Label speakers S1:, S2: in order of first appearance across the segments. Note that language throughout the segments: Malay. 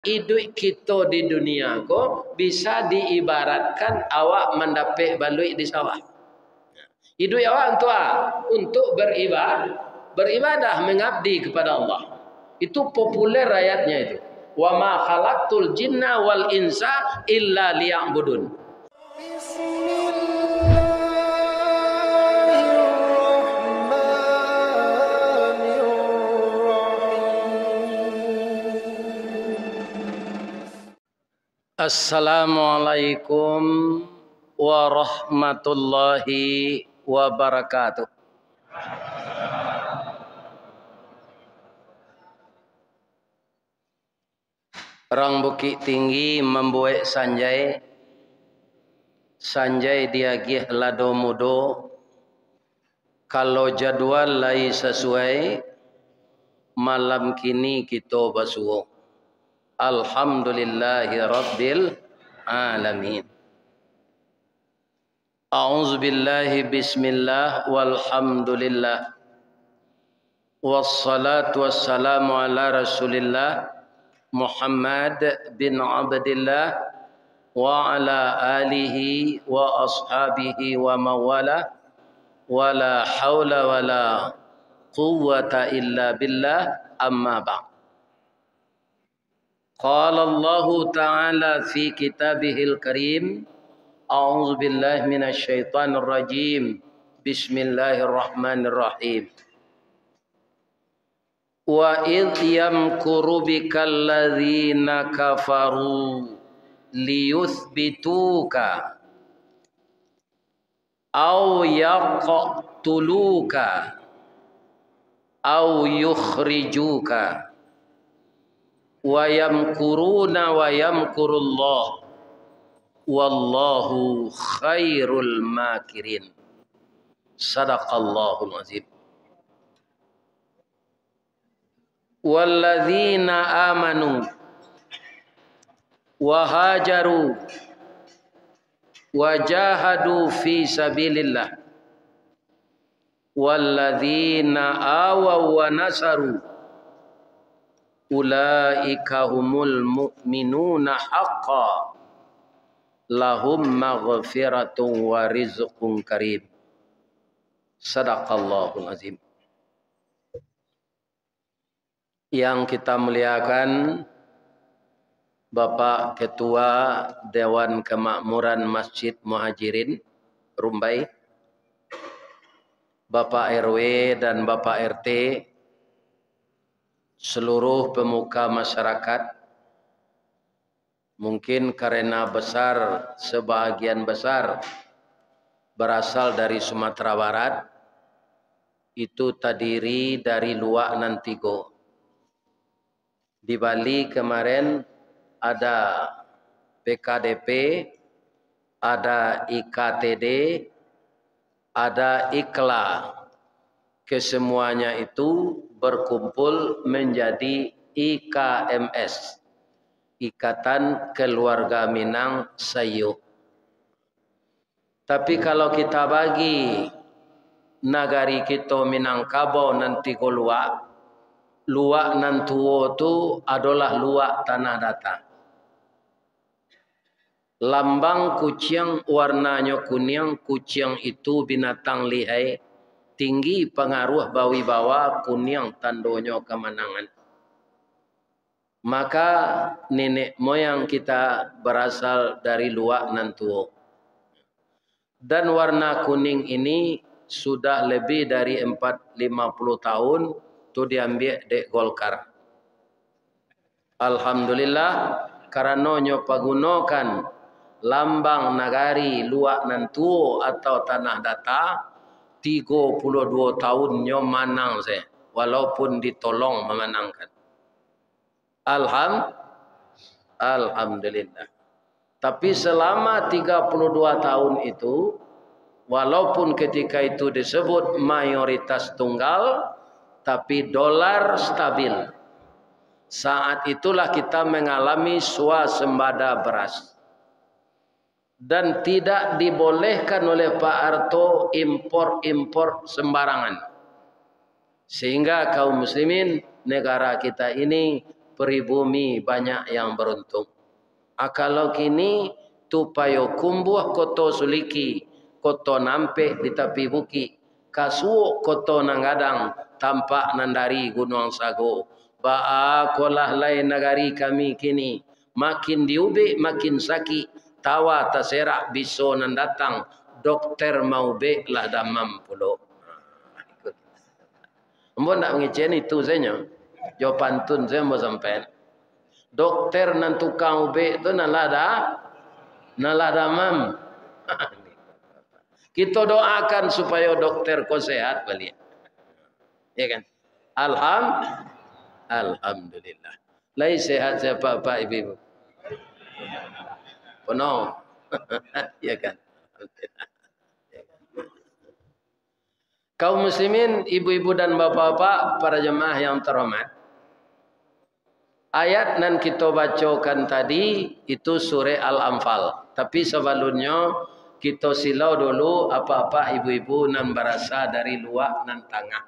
S1: hidup kita di dunia ko bisa diibaratkan awak mendapat balui di sawah. Hidup awak untuk? Untuk beribadah, beribadah mengabdi kepada Allah. Itu populer ayatnya itu. Wa ma khalaqtul jinna wal insa illa liya'budun. Assalamualaikum warahmatullahi wabarakatuh. Orang Bukit Tinggi membuat sanjai. Sanjai dia gih lado mudo. Kalau jadual lai sesuai, malam kini kita basuh. Alhamdulillahi Rabbil Alamin. A'udzu billahi bismillah walhamdulillah. Wassalatu wassalamu ala Rasulillah Muhammad bin Abdullah wa ala alihi wa ashabihi wa mawala wala haula wala quwwata illa billah amma ba'd. قال الله تعالى في كتابه الكريم أعوذ بالله من الشيطان الرجيم. بسم الله الرحمن الرحيم. وإذ يمكر بك الذين كفروا ليثبتوك أو يقتلوك أو يخرجوك. Wa yamkuruna wa yamkurullah wallahu khairul makirin. Sadaqallahul azim. Walladzina amanu. Wa hajaru wa jahadu fi sabilillah. Walladzina awaw wa nasaru ulaika humul mu'minuna haqqan lahum maghfiratun wa rizqun karim. Sadaqallahul azim. Yang kita muliakan Bapak Ketua Dewan Kemakmuran Masjid Muhajirin Rumbai. Bapak RW dan Bapak RT seluruh pemuka masyarakat mungkin karena besar sebahagian besar berasal dari Sumatera Barat itu terdiri dari luak nantigo di Bali kemarin ada PKDP ada IKTD ada IKLA. Kesemuanya itu berkumpul menjadi IKMS Ikatan Keluarga Minang Sayu. Tapi kalau kita bagi nagari kita Minangkabau nanti keluar, luak nantuo itu adalah luak tanah datar. Lambang kucing warnanya kuning, kucing itu binatang lihai, tinggi pengaruh bawi bawa kuning tandonya kemenangan. Maka nenek moyang kita berasal dari luak nantuo. Dan warna kuning ini sudah lebih dari 450 tahun tu diambil dek Golkar. Alhamdulillah karena nyo pagunokan lambang nagari luak nantuo atau tanah datar 32 tahun nyo manang saya. Walaupun ditolong memenangkan. Alham alhamdulillah. Tapi selama 32 tahun itu walaupun ketika itu disebut mayoritas tunggal tapi dolar stabil. Saat itulah kita mengalami swasembada beras dan tidak dibolehkan oleh Pak Arto impor-impor sembarangan. Sehingga kaum muslimin negara kita ini peribumi banyak yang beruntung. Ah, kalau kini tupayo kumbuh koto suliki, koto nampe di tepi bukit, kasuuk koto nangadang tampak nandari gunung sago. Ba'a kolah lain negari kami kini, makin diubi makin sakit, tawa terserak biso nan datang, dokter mau be lah damam pulo. Mbok nak ngecen itu saja. Jo pantun saya mau sampai. Dokter nan tukang ube tu nan lada, nan lada mam. Kita doakan supaya dokter kau sehat balik. Ya kan? Alham, Alhamdulillah. Lai sehat siapa pak ibu-ibu? Penuh. ya kan? Kaum muslimin, ibu-ibu dan bapak-bapak, para jemaah yang terhormat. Ayat yang kita bacakan tadi itu surah Al-Anfal. Tapi sebelumnya kita silau dulu apa-apa ibu-ibu nan berasa dari luak nan tengah.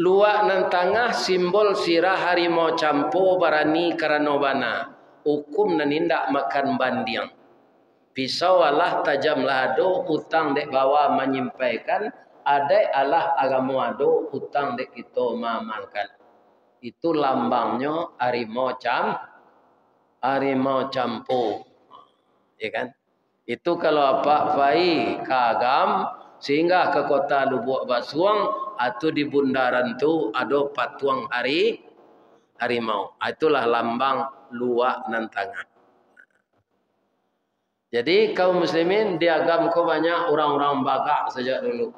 S1: Luak nan tengah simbol sirah harimau campur barani kerana bana. Hukum nan indak makan bandiang. Pisau Allah tajam lado utang dek bawa menyampaikan ada Allah agama ado utang dek kita mamalkan itu lambangnya harimau cam harimau campu. Ya kan? Itu kalau apa fai kagam sehingga ke kota Lubuk Basuang atau di bundaran tu ada patuang hari harimau. Itulah lambang luak nan tengah jadi kaum muslimin di agam ko banyak orang-orang bagak sejak dulu.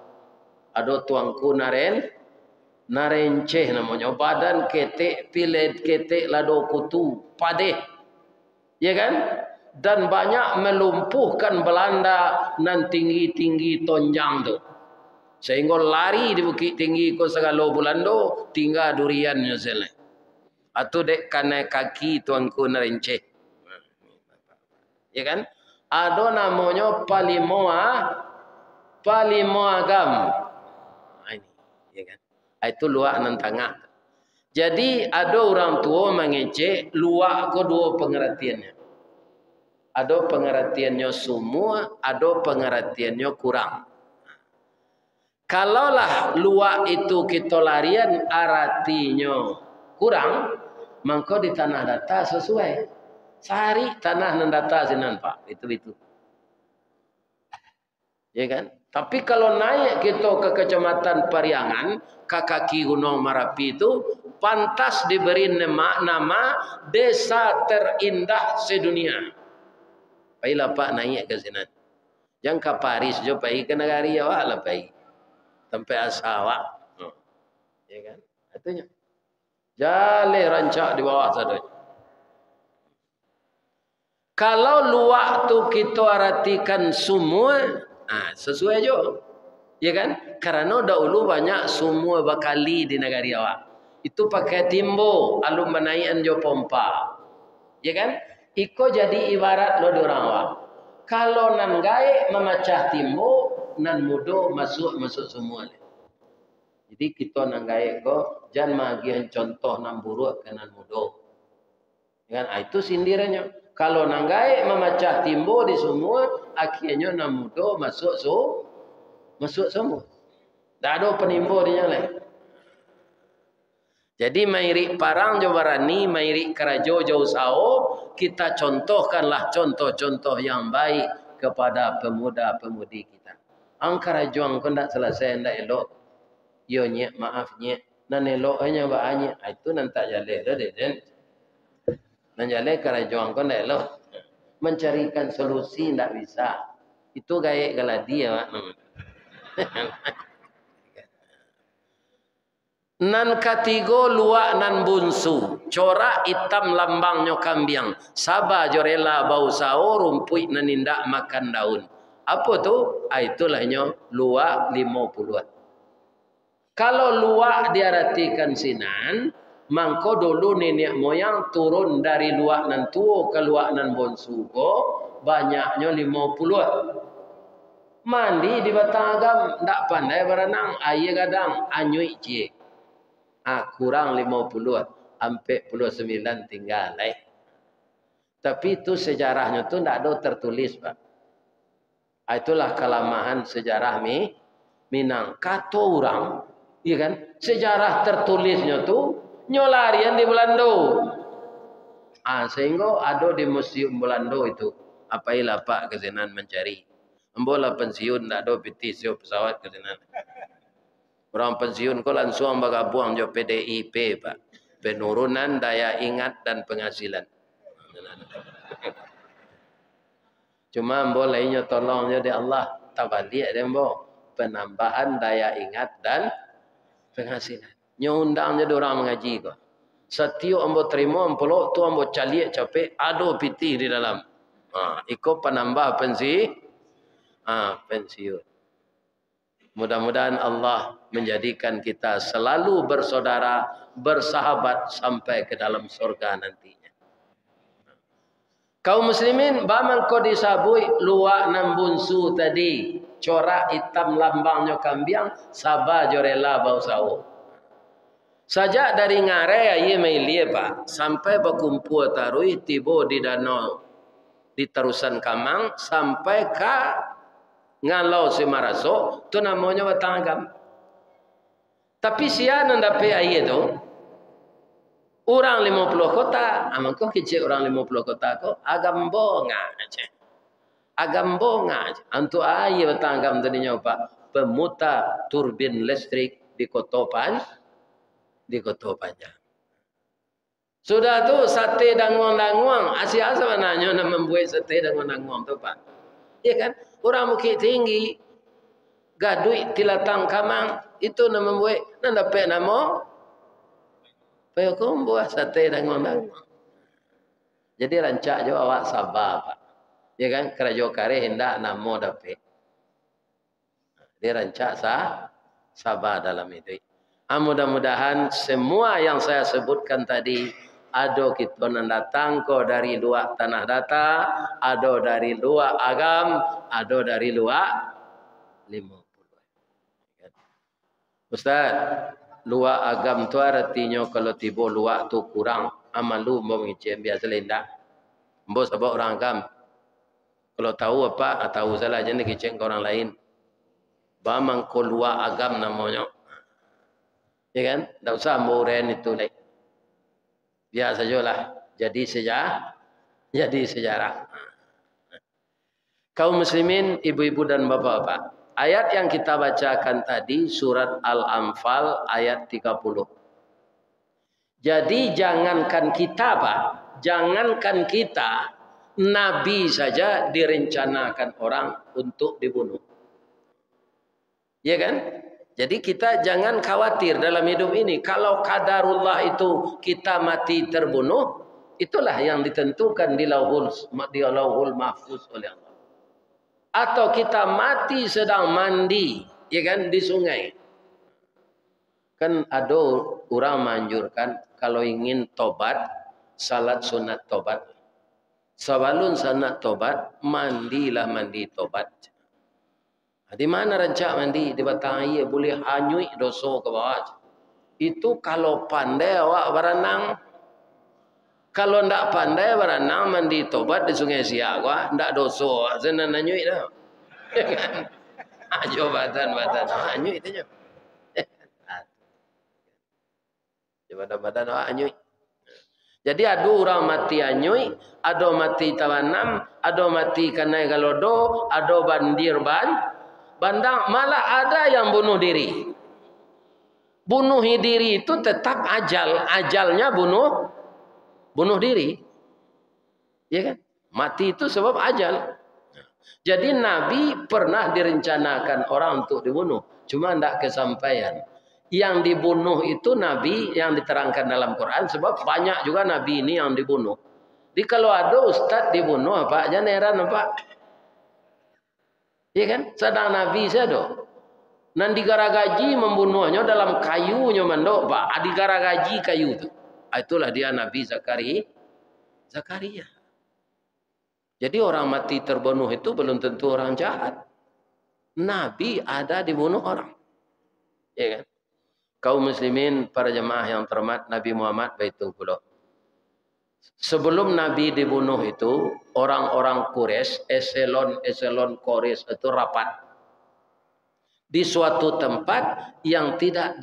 S1: Ada tuangku naren, narenceh namanya. Badan ketek, pilet ketek, lado kutu, padeh. Ya kan? Dan banyak melumpuhkan Belanda nan tinggi-tinggi tonjang tu. Sehingga lari di bukit tinggi ko segala bulando, tinggal durian New Zealand. Atau dek kena kaki tuangku narenceh. Ya kan? ada namanya palimoa. Palimoagam ah, ini. Ya kan? Ah, itu luak nan tengah jadi ada orang tua mengecek luak kedua pengertiannya. Ada pengertiannya semua ada pengertiannya kurang. Kalaulah luak itu kita larian artinya kurang maka di tanah data sesuai Cari tanah nan data sinan pak. Itu itu. Ya kan? Tapi kalau naik kita ke kecamatan Pariangan, kaki Gunung Marapi itu, pantas diberi nama, nama desa terindah sedunia. Baiklah pak naik ke sini. Jangan ke Paris jo pergi ke negara awak lah pergi. Sampai asawak. Hmm. Ya kan? Artinya. Jale rancak di bawah saja. Kalau luak tu kita artikan semua, ah sesuai je. Ya kan? Karena dahulu banyak semua bakali di negara awak. Itu pakai timbo, alum menaikan jo pompa. Ya kan? Iko jadi ibarat lo orang awak. Kalau nan gae memecah timbo, nan mudo masuk masuk semua. Jadi kita nan gae ko jangan magian contoh nan buruk ke nan mudo. Ya kan? Ah, itu sindirannya. Kalau nanggai memecah timbo di semua, akhirnya namudo masuk so, masuk semua. Tak ada penimbo di nyala. Jadi mairi parang jawarani, mairi kerajo jauh sao, kita contohkanlah contoh-contoh yang baik kepada pemuda-pemudi kita. Angkara juang kau tak selesai, tak elok. Yo nye, maaf nye. Nan elok hanya banyak. Itu nanti jalan. Dah, menjalai kerajaan kau nak lo mencarikan solusi tidak bisa. Itu gaya gala dia mak. Nan katigo luak nan bunsu. Corak hitam lambangnya kambiang. Saba jorela bau sao rumput nan indak makan daun. Apa tu? Ah, itulahnya luak lima puluhan kalau luak diartikan sinan mangko dulu nenek moyang turun dari luak nan tuo ke luak nan bonsu ko banyaknya lima puluh mandi di batang agam ndak pandai berenang air kadang anyui cie ah kurang lima puluh Hampir puluh sembilan tinggal. Eh. Tapi itu sejarahnya tu tidak ada tertulis. Pak. Ah, itulah kelamahan sejarah mi, Minang. Kata orang, ya kan? sejarah tertulisnya tu nyolarian di Belanda. Ah, sehingga ada di museum Belanda itu. Apa ilah Pak kesenan mencari. Ambola pensiun tak ada piti pesawat kesenan. Orang pensiun kau langsung buang jo PDIP Pak. Penurunan daya ingat dan penghasilan. Cuma bolehnya tolongnya di Allah. Tabalik dia mbo. Penambahan daya ingat dan penghasilan. Nyundangnya dia orang mengaji kok. Setiap ambo terima ambo tu ambo caliak capek ada piti di dalam. Ha, ikut penambah pensi. Ha, pensiun. Mudah-mudahan Allah menjadikan kita selalu bersaudara, bersahabat sampai ke dalam surga nantinya. Kaum muslimin, baman ko disabui luak nambunsu tadi. Corak hitam lambangnya kambiang, sabah jorela bau sawo. Sajak dari ngare aye mailie pak, sampai berkumpul tarui tibo di danau di terusan kamang sampai ke ngalau si maraso tu namanya batangam. Tapi sia nanda pe ai itu orang 50 kota amang ko kice orang 50 kota ko agam bonga aja agam bonga antu ai batangam tadinya pak pemuta turbin listrik di Kotopan di Kotopannya sudah tu sate danguang-danguang asyik asa nanya nak membuat sate danguang-danguang tu pak ya kan Orang bukit tinggi. Gaduit tilatang kamang. Itu nama buat. Nak dapat nama. Paya kau buat sate dan ngondang. Jadi rancak je awak sabar. Pak. Ya kan? Kerajaan kare hendak nama dapat. Dia rancak sah, sabar dalam itu. Ah, mudah-mudahan semua yang saya sebutkan tadi ada kita nak datang ko dari luar tanah data, ada dari luar agam, ada dari luar lima. Ustaz, luar agam tu artinya kalau tiba luar tu kurang, amalu mau ngicem biasa lenda. Mbok sebab orang agam. Kalau tahu apa, tahu salah. Jangan ngicem ke orang lain. Bamang ko luar agam namanya. Ya kan? Tak usah mau itu lagi biar sajalah. Jadi sejarah. Jadi sejarah. Kaum muslimin ibu-ibu dan bapak-bapak. Ayat yang kita bacakan tadi surat al-anfal ayat 30 jadi jangankan kita Pak. Jangankan kita nabi saja direncanakan orang untuk dibunuh ya kan jadi kita jangan khawatir dalam hidup ini. Kalau kadarullah itu kita mati terbunuh, itulah yang ditentukan di lauhul, di lauhul mahfuz oleh Allah. Atau kita mati sedang mandi, ya kan, di sungai. Kan ada orang menganjurkan kalau ingin tobat, salat sunat tobat. Sebelum sunat tobat, mandilah mandi tobat. Di mana rancak mandi? Di batang air boleh hanyut dosa ke bawah. Itu kalau pandai awak berenang. Kalau tidak pandai berenang mandi tobat di sungai siak. Tidak dosa. Senang hanyut dah. Ajo badan-badan. Hanyut itu je. Badan-badan awak hanyut. Jadi ada orang mati anyui, ada mati tawanam, ada mati kanai galodo, ada bandir ban, bandang malah ada yang bunuh diri. Bunuh diri itu tetap ajal, ajalnya bunuh bunuh diri. Ya kan? Mati itu sebab ajal. Jadi Nabi pernah direncanakan orang untuk dibunuh, cuma tidak kesampaian. Yang dibunuh itu Nabi yang diterangkan dalam Quran sebab banyak juga Nabi ini yang dibunuh. Jadi kalau ada ustaz dibunuh apa? Jangan heran apa? Ya kan? Sedang Nabi saya tu. Nan digaragaji membunuhnya dalam kayunya mandok, Pak. Digaragaji kayu tu. Ah, itulah dia Nabi Zakaria. Zakaria. Jadi orang mati terbunuh itu belum tentu orang jahat. Nabi ada dibunuh orang. Ya kan? Kaum muslimin para jemaah yang terhormat Nabi Muhammad baitul pula. Sebelum Nabi dibunuh itu, orang-orang Quraisy, eselon-eselon Quraisy itu rapat di suatu tempat yang tidak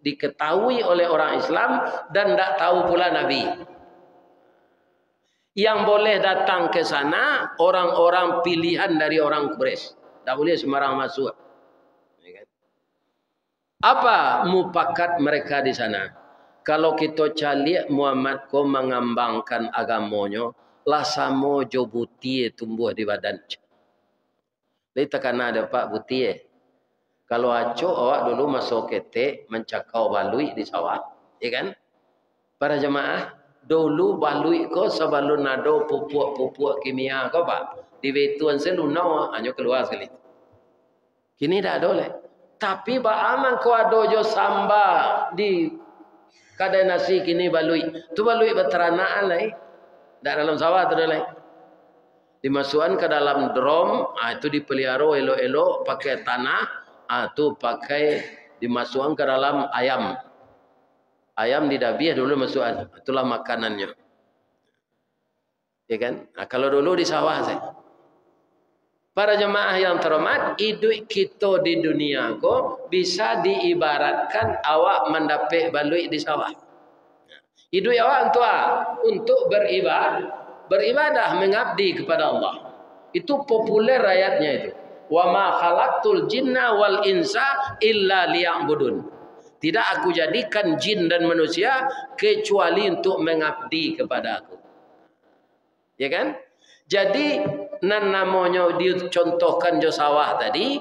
S1: diketahui oleh orang Islam dan tidak tahu pula Nabi. Yang boleh datang ke sana orang-orang pilihan dari orang Quraisy. Tak boleh sembarang masuk. Apa mupakat mereka di sana? Kalau kita cari Muhammad ko mengembangkan agamanya, lah samo jo butie tumbuh di badan. Jadi tekan ada pak butie. Kalau aco awak dulu masuk kete mencakau balui di sawah, ya kan? Para jemaah, dulu balui ko sebelum nado pupuk-pupuk kimia ko pak. Di betuan selunau hanya keluar sekali. Kini dah ada. Tapi ba aman ko ado jo samba di kadai nasi kini balui. Tu balui beteranaan lai. Dak dalam sawah tu lai. Dimasukkan ke dalam drum, ah itu dipelihara elok-elok pakai tanah, ah tu pakai dimasukkan ke dalam ayam. Ayam di dabiah dulu masukkan. Itulah makanannya. Ya kan? Nah, kalau dulu di sawah saya. Para jemaah yang terhormat, hidup kita di dunia ko bisa diibaratkan awak mendapat balui di sawah. Hidup awak untuk untuk beribadah, beribadah mengabdi kepada Allah. Itu populer ayatnya itu. Wa ma khalaqtul jinna wal insa illa liya'budun. Tidak aku jadikan jin dan manusia kecuali untuk mengabdi kepada aku. Ya kan? Jadi nan namanya dicontohkan jo sawah tadi,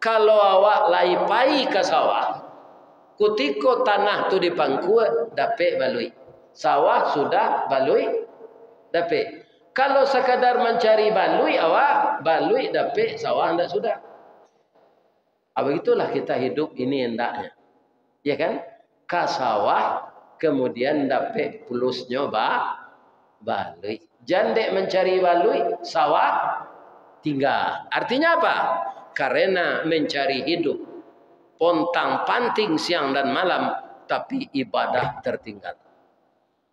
S1: kalau awak lai pai ke sawah, kutiko tanah tu dipangku dapat balui. Sawah sudah balui dapat. Kalau sekadar mencari balui awak, balui dapat sawah anda sudah. Ah begitulah kita hidup ini hendaknya. Ya kan? Ka sawah kemudian dapat pulusnya ba balui. Jandek mencari balui, sawah tinggal. Artinya apa? Karena mencari hidup. Pontang panting siang dan malam. Tapi ibadah tertinggal.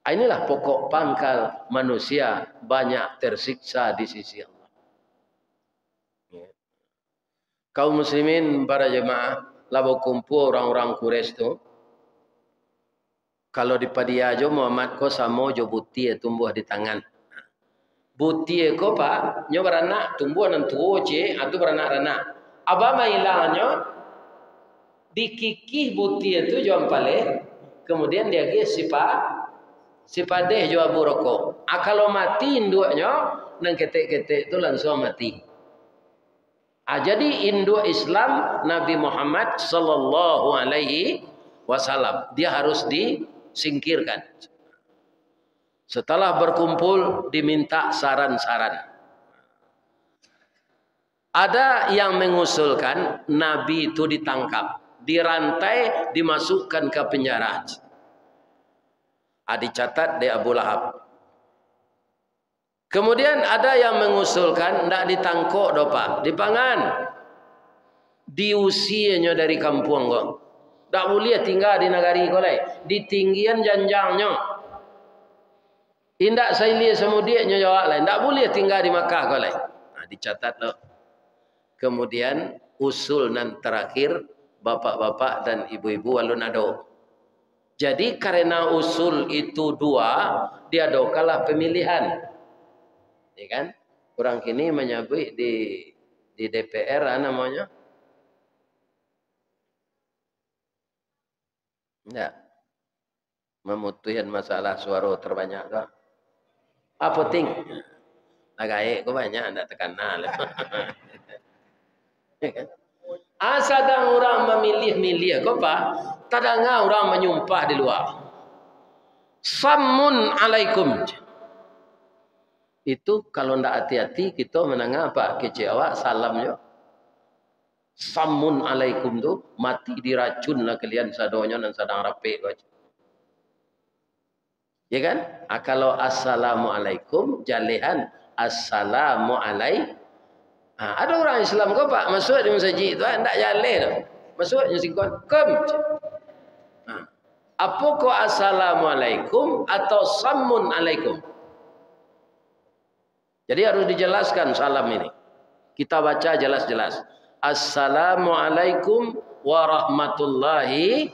S1: Inilah pokok pangkal manusia banyak tersiksa di sisi Allah. Ya. Kaum muslimin para jemaah labo kumpul orang-orang Quraisy itu kalau di padiajo Muhammad ko samo jo buti tumbuh di tangan buti ko pa nyo beranak tumbuh nan tuo je atu beranak rana. Aba mailanya dikikih buti itu jual pale kemudian dia ge sipa sipa deh jual buroko ah, kalau mati induknya nang ketek-ketek itu langsung mati. Ah, jadi induk Islam Nabi Muhammad sallallahu alaihi wasallam dia harus disingkirkan setelah berkumpul diminta saran-saran. Ada yang mengusulkan Nabi itu ditangkap, dirantai, dimasukkan ke penjara. Adi catat di Abu Lahab. Kemudian ada yang mengusulkan tidak ditangkuk dopa, dipangan. Diusianya dari kampung kok. Tak boleh tinggal di negari Di tinggian janjangnya. Indak saya lihat semudia jawab lain. Tak boleh tinggal di Makkah kau lain. Nah, dicatat loh. Kemudian usul dan terakhir bapak-bapak dan ibu-ibu walun ado. Jadi karena usul itu dua, dia dokalah pemilihan. Ya kan? Orang kini menyebut di di DPR ah, namanya. Ya. Memutuskan masalah suara terbanyak kah? Apa ting? Agai ko banyak anda terkenal. Asadang orang memilih-milih ko pa, tadanga orang menyumpah di luar. Samun alaikum. Itu kalau ndak hati-hati kita menangah apa? Kecewa salamnya. Samun alaikum tu mati diracun lah kalian sadonya dan sadang baca. Ya kan? Ha, kalau assalamualaikum jalihan assalamualaikum. Ha, ada orang Islam ke pak masuk di masjid tu tak ha, jaleh tu. Masuk je singkon kum. Apakah assalamualaikum atau samun alaikum? Jadi harus dijelaskan salam ini. Kita baca jelas-jelas. Assalamualaikum warahmatullahi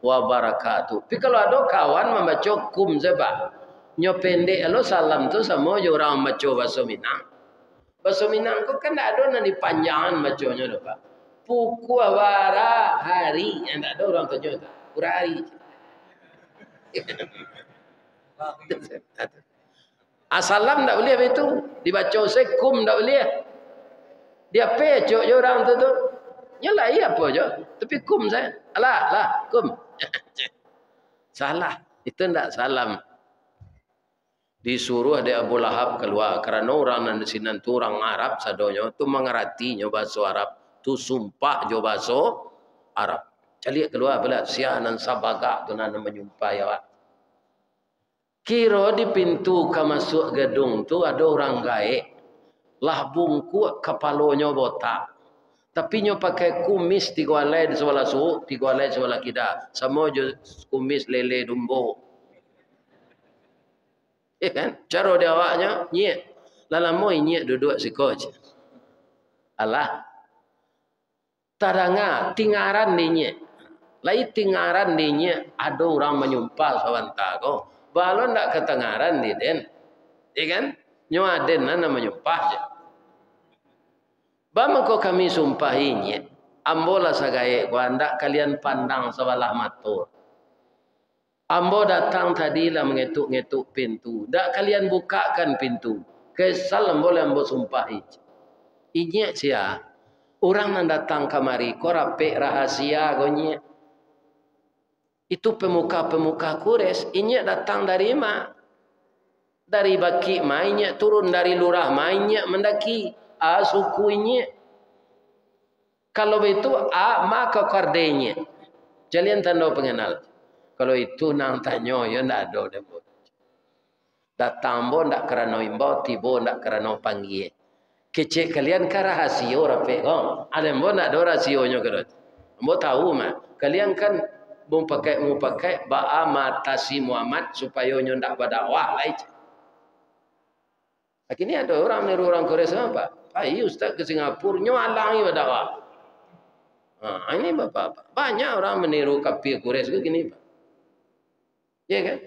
S1: wabarakatuh. Tapi kalau ada kawan membaca kum zeba, nyo pendek lo salam tu sama je orang baca bahasa Minang. Bahasa Minang tu kan tak ada nanti panjangan bacanya tu pak. Pukul wara hari yang tak ada orang tanya tak. Kurang hari. Asalam tak boleh itu. Dibaca sekum tak boleh. Dia pecok je orang tu tu. Yalah iya apa je. Tapi kum saya. Alah, lah, kum. Salah. Itu tak salam. Disuruh dia Abu Lahab keluar. Kerana orang yang sini tu orang Arab sadonya. Tu mengerti bahasa Arab. Tu sumpah bahasa Arab. Calik keluar pula. Siah dan sabagak tu nak menyumpah ya. Kira di pintu ke masuk gedung tu ada orang gaib. Lah bungkuk kepalanya botak. Tapi nyo pakai kumis tiga alai di sebelah su, tiga alai sebelah kita. Sama je kumis lele dumbo. Ya kan? Cara dia awaknya, nyek. Lalu mau nyek duduk si coach. Alah. Tadanga tingaran ni nyek. Lai tingaran ni nyek ada orang menyumpah sawanta ko. Balon ndak ketengaran ni den. Ya kan? Nyo aden nama menyumpah je. Bama ko kami sumpahinya. Ambola sagaye ko anda kalian pandang sebelah matur. Ambo datang tadi lah mengetuk-ngetuk pintu. Tak kalian bukakan pintu. Kesal boleh ambo sumpahi. Inya sia. Orang yang datang kemari, kau rapi rahasia gonye. Itu pemuka-pemuka kures. Inya datang dari mana? Dari baki mainnya turun dari lurah mainnya mendaki. A suku inya. Kalau itu A maka kardenya. Jalian tanda pengenal. Kalau itu nang tanya ya ndak ada demo. Datang bo ndak kerana imbo, tibo ndak kerana panggil. Kecik kalian ke rahasia rapi oh. Ada bo ndak ada rahasianya kerana. Bo tahu mah. Kalian kan mau pakai mau pakai ba'a matasi Muhammad supaya nyo ndak berdakwah lain. Akhirnya ada orang niru orang Korea sama Pak. Iya Ustaz ke Singapura, nyo alangi berdakwah. Ha, ini bapak, banyak orang meniru kafir Quraisy ke gini. Ya kan?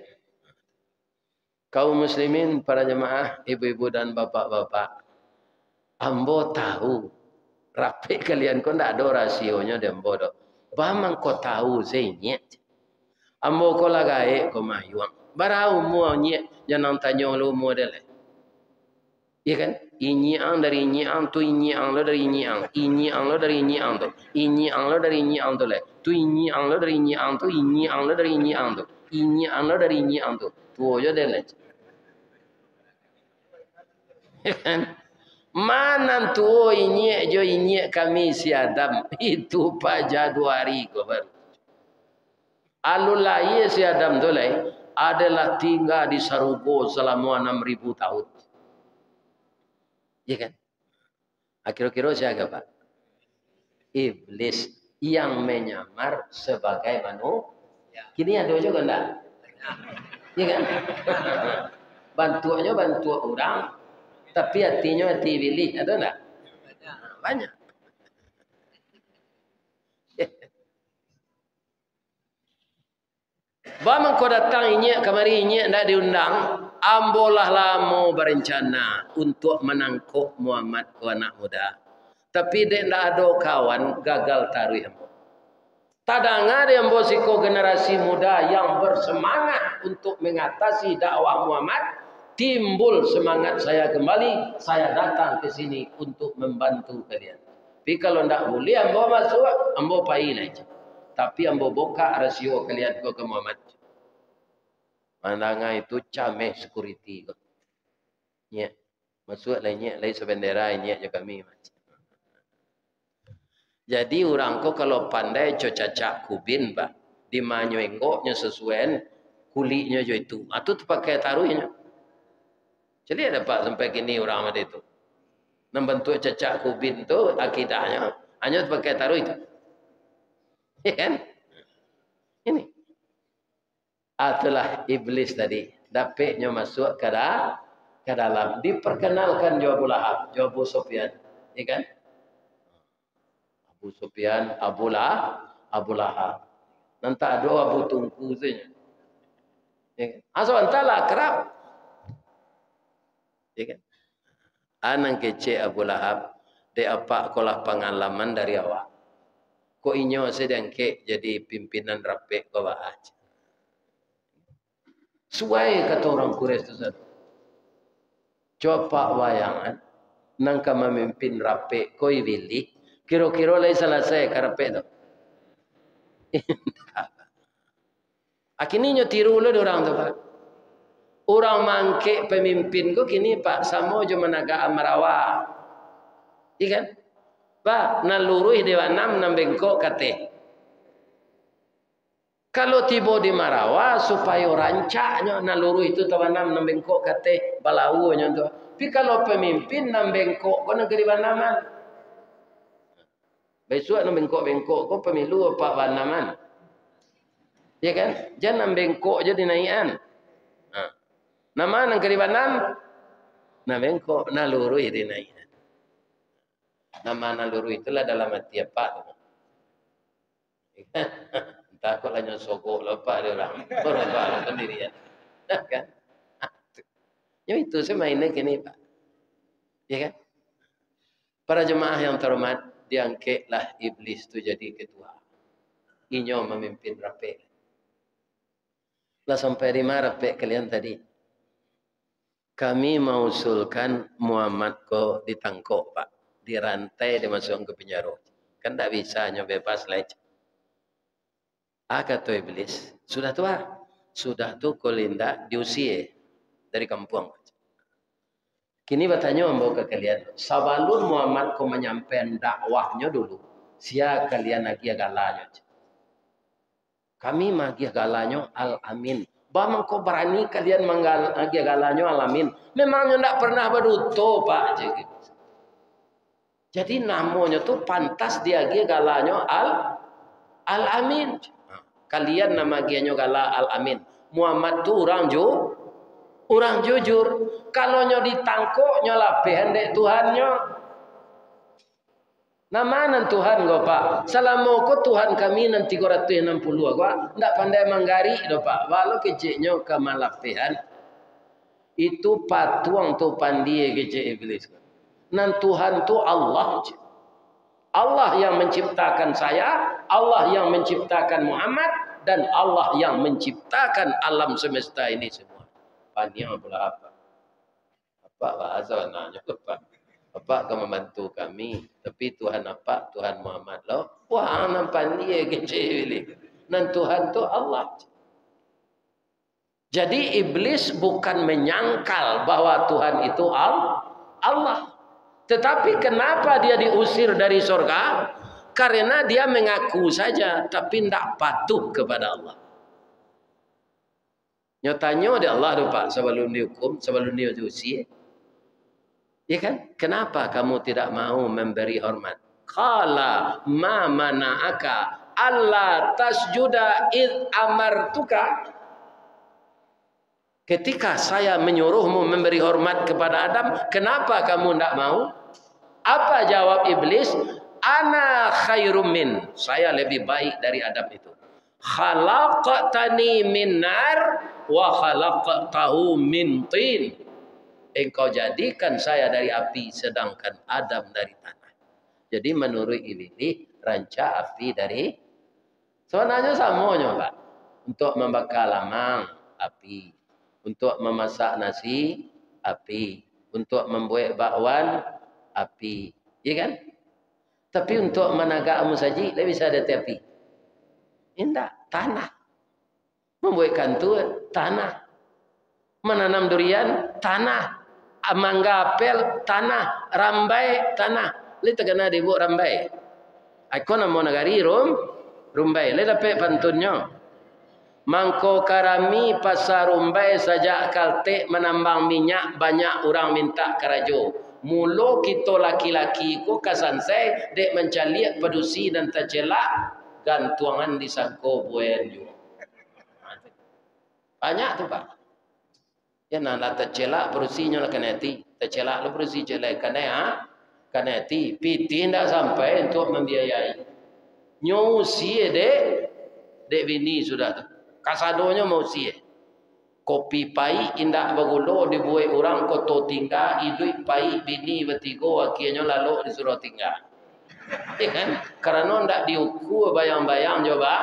S1: Kaum muslimin, para jemaah, ibu-ibu dan bapak-bapak. Ambo tahu. Rapi kalian kau tak ada rasionya dan bodoh. Bamang kau tahu zenyet. Ambo kau lagai kau mahyuang. Barau mua nyet. Jangan tanya lu mua dia lah. Ya kan? Ini ang dari ini ang tu ini ang lo dari ini ang. Lo dari ini ang tu. Ini ang lo dari ini ang tu le. Tu ini ang lo dari ini ang tu. Ini ang lo dari ini ang tu ini anda dari ini anda tu aja deh leh mana tu ini jo ini kami si Adam itu pak Januari kabar alulai si Adam tu leh adalah tinggal di Sarugo selama enam ribu tahun ya kan akhir-akhir siapa pak iblis yang menyamar sebagai manusia Kini ada juga enggak? Iya kan? Bantuannya bantu orang, tapi hatinya hati pilih, ada enggak? Banyak. Bama kau datang ini kemari ini tidak diundang, ambolah lama berencana untuk menangkap Muhammad ke anak muda. Tapi dia tidak ada kawan gagal taruh Tadanga yang bosiko generasi muda yang bersemangat untuk mengatasi dakwah Muhammad, timbul semangat saya kembali, saya datang ke sini untuk membantu kalian. Tapi kalau tidak boleh, ambo masuk, ambo pail aja. Tapi ambo buka rasio kalian ke Muhammad. Mandanga itu cameh security. Nya. Masuk lainnya, lain sebendera, nya kami macam. Jadi orang ko kalau pandai cocak kubin ba di manyo enggo nya sesuai kulitnya jo itu. Atau tu pakai taruhnya. Jadi ada pak sampai kini orang ada itu. Membentuk cacak kubin tu akidahnya hanya pakai taruh itu. Ya kan? Ini. Itulah iblis tadi. Dapatnya masuk ke ke dalam. Diperkenalkan Abu Lahab, Abu Sufyan. Ya kan? Abu Sufyan, Abu Lahab, Abu Lahab. Nanti ada Abu Tungku saja. Ya kan? Asal entahlah kerap. Ya kan? Anang kecil Abu Lahab. Dia apa kolah pengalaman dari awak. Ko inyo sedang ke jadi pimpinan rapi ko bahaj. Suai kata orang Quraisy tu satu. Coba wayangan nang ka memimpin rapi ko ibili. Kiro-kiro lagi selesai karape tu. Akhirnya tiru lo orang tu pak. Orang mangke pemimpin ko kini pak samo jo menaga amrawa. Ikan? Pak nalurui dewa enam bengkok kate. Kalau tiba di Marawa supaya rancaknya nalurui itu tawa enam enam bengkok kate balau nya tu. Tapi kalau pemimpin enam bengkok ko negeri banaman. Besok enam bengkok-bengkok ko pemilu apa banaman. Ya kan? Jangan bengkok je dinaikan. Nama nang keribanan na bengko na luru ini na ina. Nama na luru itulah dalam hati apa? Entah kau lanya sokok lupa dia orang. Berapa orang pendirian. Kan? Ya itu saya mainnya kini pak. Ya kan? Para jemaah yang terhormat diangkatlah iblis itu jadi ketua. Inyo memimpin rapi. Lah sampai di mana rapi kalian tadi? kami mengusulkan Muhammad ko ditangkap pak dirantai dimasukkan ke penjara kan tak bisa hanya bebas lagi ah kata iblis sudah tua sudah tu kolinda diusir dari kampung kini bertanya membawa ke kalian sebelum Muhammad ko menyampaikan dakwahnya dulu sia kalian lagi galanya kami magi galanya al amin Bapak kau berani kalian menggal agi galanyo alamin. Memangnya tidak pernah berutuh pak. Jadi namanya tu pantas dia agi galanyo al alamin. Kalian nama gianyo gala al amin. Muhammad tu orang ju orang jujur. Kalau nyo ditangkok nyo lapihan dek Tuhannya. Nama nan Tuhan go pak. Selama ko Tuhan kami nanti ko ratu enam puluh gua. Ndak pandai manggari do pak. Walau keciknya kemalapian. Itu patuang tu pandai kecik iblis. Nan Tuhan tu Allah. Allah yang menciptakan saya. Allah yang menciptakan Muhammad. Dan Allah yang menciptakan alam semesta ini semua. Paniang pula apa? Apa bahasa nanya pak? Bapak akan membantu kami. Tapi Tuhan apa? Tuhan Muhammad lo. Wah, nampak dia kecil ini. Dan Tuhan tu Allah. Jadi iblis bukan menyangkal bahwa Tuhan itu Allah. Tetapi kenapa dia diusir dari surga? Karena dia mengaku saja tapi tidak patuh kepada Allah. Nyatanya ada Allah tu Pak sebelum dihukum, sebelum dia diusir. Ya kan? Kenapa kamu tidak mau memberi hormat? Qala ma mana'aka alla tasjuda id amartuka Ketika saya menyuruhmu memberi hormat kepada Adam, kenapa kamu tidak mau? Apa jawab iblis? Ana khairum min. Saya lebih baik dari Adam itu. Khalaqtani min nar wa khalaqtahu min tin engkau jadikan saya dari api sedangkan Adam dari tanah. Jadi menurut ini ranca api dari sebenarnya samonya Pak. Untuk membakar lamang api, untuk memasak nasi api, untuk membuat bakwan api, ya kan? Tapi untuk menagak musaji lebih bisa ada api. Indah tanah. Membuat kantu tanah. Menanam durian tanah. Mangga apel tanah. Rambai tanah. Tegana de bu rambai. Aku namo nagari rum rumbai. Le dapat pantunnya mangko karami pasar rumbai saja kalte menambang minyak banyak orang minta kerajo mulo kita laki-laki ko kasansai dek mencaliak pedusi dan tercelak gantuangan di sangko buen juga Banyak tu Pak. Ya nak lah tercelak perusinya lah kena. Tercelak lah perusi celak kena ha? Kena. Piti tak sampai untuk membiayai. Nyusi dek. Dek bini sudah tu. Kasadonya mau siye. Kopi pai indak bergulo dibuat orang koto tinggal hidup pai bini bertigo akhirnya lalu disuruh tinggal. Ya kan? Karena ndak diukur bayang-bayang coba.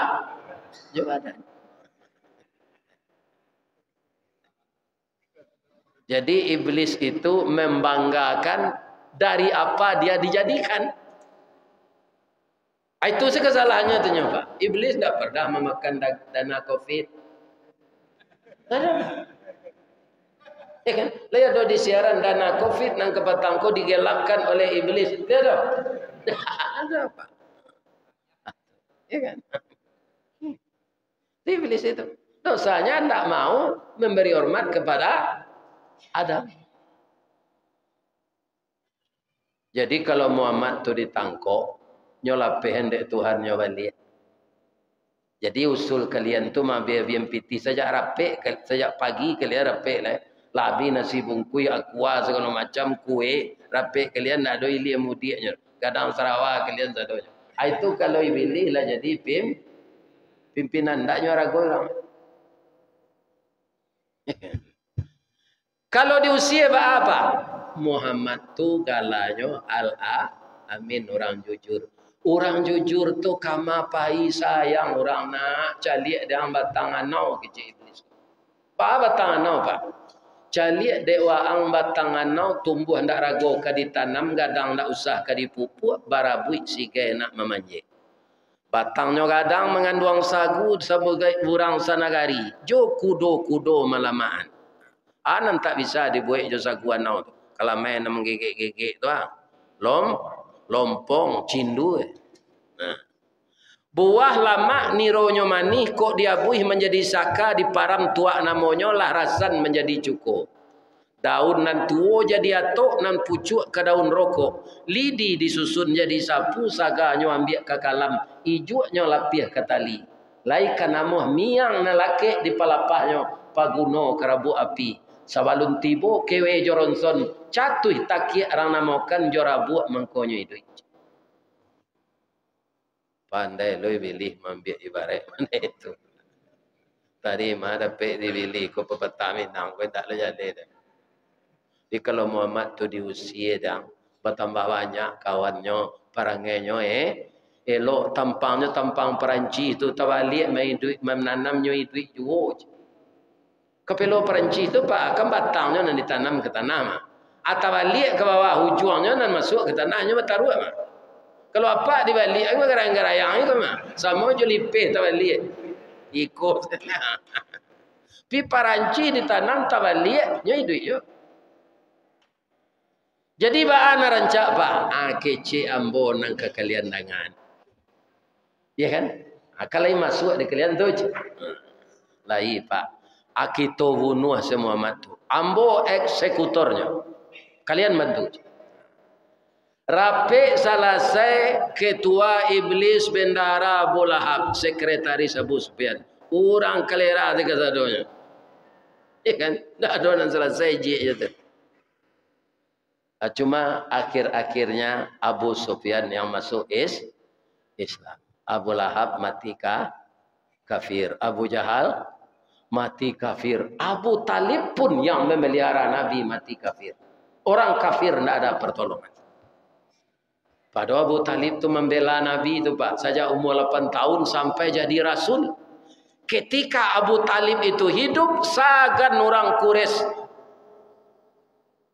S1: Coba dah. Jadi iblis itu membanggakan dari apa dia dijadikan. Itu kesalahannya tu Pak. Iblis tidak pernah memakan dana COVID. Ada. Ya kan? Lihat do di siaran dana COVID nang kepatangko digelapkan oleh iblis. Lihat. Ada apa? Ya kan? Iblis itu. Dosanya tidak mau memberi hormat kepada ada. Jadi kalau Muhammad tu ditangkok, nyolape hendek Tuhan nyobali. Jadi usul kalian tu mah biar biar piti saja rapi, saja pagi kalian rapi lah. Labi nasi bungkui, aqua segala macam kue rapi kalian nak doi liam mudiaknya. Kadang Sarawak kalian sadonya. Ah, itu kalau ibili lah jadi pim pimpinan tak nyara orang. Kalau diusia apa? Muhammad tu galanya al-a amin orang jujur. Orang jujur tu kama pai sayang orang nak calik dia batang anau kecil iblis. Pa batang anau pa. Calik dewa ang batang anau tumbuh ndak rago ka ditanam gadang ndak usah ka dipupuk barabui sige nak memanjik. Batangnya gadang mengandung sagu sebagai burang sanagari. Jo kudo kudo malamaan. Anan tak bisa dibuat jo saguan nau tu. Kalau main nama gegek-gegek tu ah. Lom lompong cindu eh. Nah. Buah lama nironyo manih kok dia buih menjadi saka di param tua namonyo lah rasan menjadi cukup. Daun nan tuo jadi atok nan pucuk ke daun rokok. Lidi disusun jadi sapu saganyo ambil ke kalam. Ijuaknya lapih ke tali. Laikan namuh miang na laki di palapahnya paguno kerabu api. Sabalun tibo kewe joronson catuh takia orang namakan jorabu mengkonyo itu. Pandai loh pilih mambiak ibarat mana itu. Tadi mah dapat dipilih ko pepetami nang ko tak lejat deh. Jadi kalau Muhammad tu diusia dah bertambah banyak kawannya, parangnya eh elok tampangnya tampang Perancis tu tawalik main duit menanamnya duit juga. Kepelo Perancis tu pak akan batangnya nan ditanam ke tanah mah. Atau balik ke bawah hujungnya nan masuk ke tanahnya bertaruh mah. Kalau apa dibalik aku gara-gara yang itu mah. Sama je lipih tak balik. Ikut. Pi Perancis ditanam tak balik nya duit yo. Jadi baan rancak pak, ah kece ambo nang ke kalian dengan. Ya kan? Ah, kalau masuk di kalian tu. Lai pak akito bunuh semua matu. Ambo eksekutornya. Kalian bantu. Rapi selesai ketua iblis bendara Lahab, sekretaris Abu Sufyan. Orang kelera tiga sadonya. Ya kan? Ada yang selesai je. Cuma akhir-akhirnya Abu Sufyan yang masuk is Islam. Abu Lahab mati kafir. Abu Jahal mati kafir. Abu Talib pun yang memelihara Nabi mati kafir. Orang kafir tidak ada pertolongan. Pada Abu Talib itu membela Nabi itu Pak. Saja umur 8 tahun sampai jadi Rasul. Ketika Abu Talib itu hidup, sagan orang Quraisy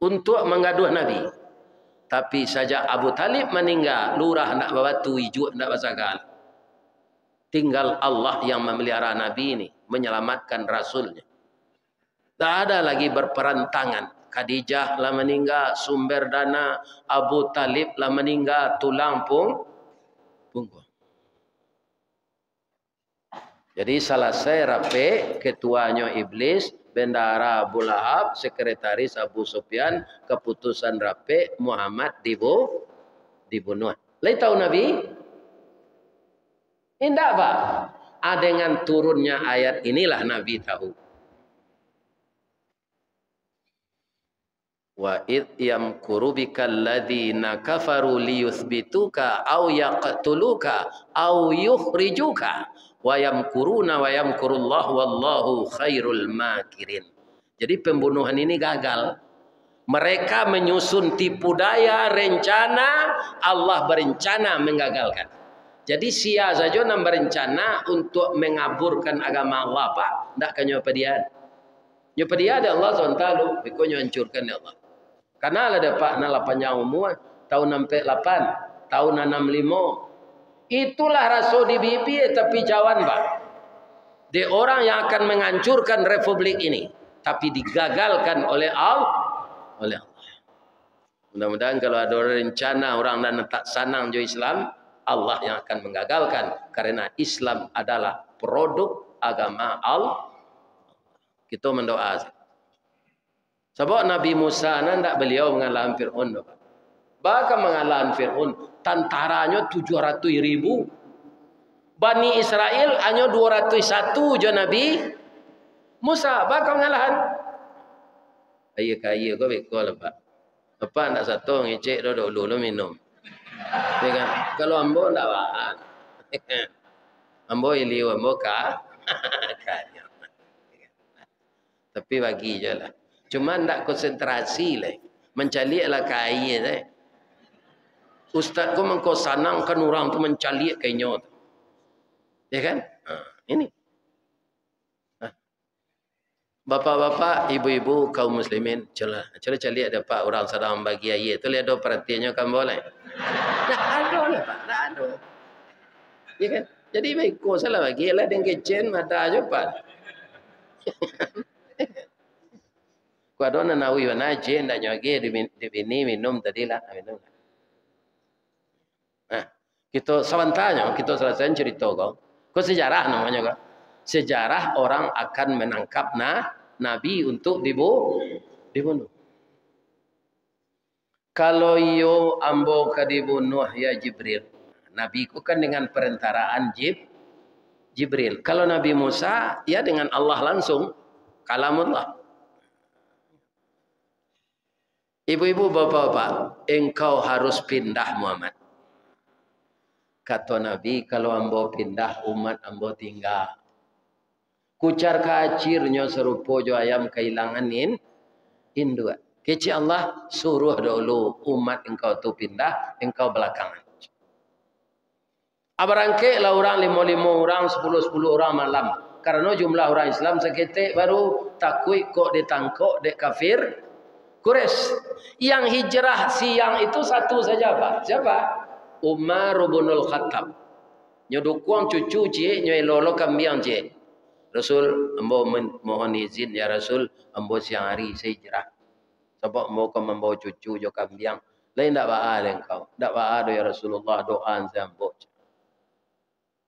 S1: untuk mengaduh Nabi. Tapi saja Abu Talib meninggal, lurah nak bawa tu hijau nak basagal. Tinggal Allah yang memelihara Nabi ini menyelamatkan rasulnya. Tak ada lagi berperan tangan. Khadijah lah meninggal sumber dana, Abu Talib lah meninggal tulang pun punggung. Jadi saya rapi ketuanya iblis, bendara Abu Lahab, sekretaris Abu Sufyan, keputusan rapi Muhammad dibu, dibunuh. Lain tahu Nabi? Tidak pak. Ah, dengan turunnya ayat inilah Nabi tahu. Wa id yamkurubika alladhina kafaru liyuthbituka au yaqtuluka au yukhrijuka wa yamkuruna wa yamkurullah wallahu khairul makirin. Jadi pembunuhan ini gagal. Mereka menyusun tipu daya, rencana, Allah berencana menggagalkan. Jadi sia saja nak berencana untuk mengaburkan agama Allah pak ndak kanyo pedian nyo pedian Allah SWT nyo hancurkan Allah karena ada pak na lapan umur tahun 68, tahun 65. Itulah rasul di bibi tapi jawan pak. Dia orang yang akan menghancurkan republik ini, tapi digagalkan oleh Allah. Oleh Allah. Mudah-mudahan kalau ada rencana orang dan tak sanang jo Islam, Allah yang akan menggagalkan karena Islam adalah produk agama Allah. Kita mendoa. Sebab Nabi Musa nanti beliau mengalahkan Fir'aun. Bahkan mengalahkan Fir'aun. Tantaranya 700 ribu. Bani Israel hanya 201 je Nabi. Musa bahkan mengalahkan. Ayah kaya kau bekal apa? Apa nak satu ngecek dulu dulu minum. Ya kan? Kalau ambo tak bahan. ambo ili ambo ka. Tapi bagi je lah. Cuma nak konsentrasi lah. Mencalik lah kain lah. Ustaz kau mengkau sanangkan orang tu mencalik kainnya tu. Ya kan? Ha, ini. Ha. Bapak-bapak, ibu-ibu, kaum muslimin, celah. Celah calik dapat orang sedang bagi ayat. Tu lihat ada perhatiannya kan boleh. Tak ada lah Pak. Tak ada. Ya kan? Jadi baik kau salah bagi lah dengan kecen mata aja Pak. Kwa dona na huyo naje nda nyoge di bini minum tadi lah minum. Nah, kita sebentarnya kita selesai cerita kau. Kau sejarah namanya kau. Sejarah orang akan menangkap na nabi untuk dibu dibunuh. Kalau yo ambo kadibunuh ya Jibril. Nabi ku kan dengan perentaraan Jib Jibril. Kalau Nabi Musa ya dengan Allah langsung kalamullah. Ibu-ibu, bapak-bapak, engkau harus pindah Muhammad. Kata Nabi, kalau ambo pindah, umat ambo tinggal. Kucar kacirnya serupa jo ayam kehilangan in. Keci Allah suruh dulu umat engkau tu pindah, engkau belakangan. Abarangke lah orang lima-lima orang, sepuluh-sepuluh orang malam. Karena jumlah orang Islam seketik baru takui kok ditangkok dek kafir, Quraisy. Yang hijrah siang itu satu saja Pak. Siapa? Umar bin Al-Khattab. Nyodukung cucu je, nyoy lolo kambiang je. Rasul, ambo mohon izin ya Rasul, ambo siang hari saya hijrah. Sebab mau kau membawa cucu jo kambiang. Lain tak ba'a engkau. Tak ba'a ya Rasulullah doa ambo.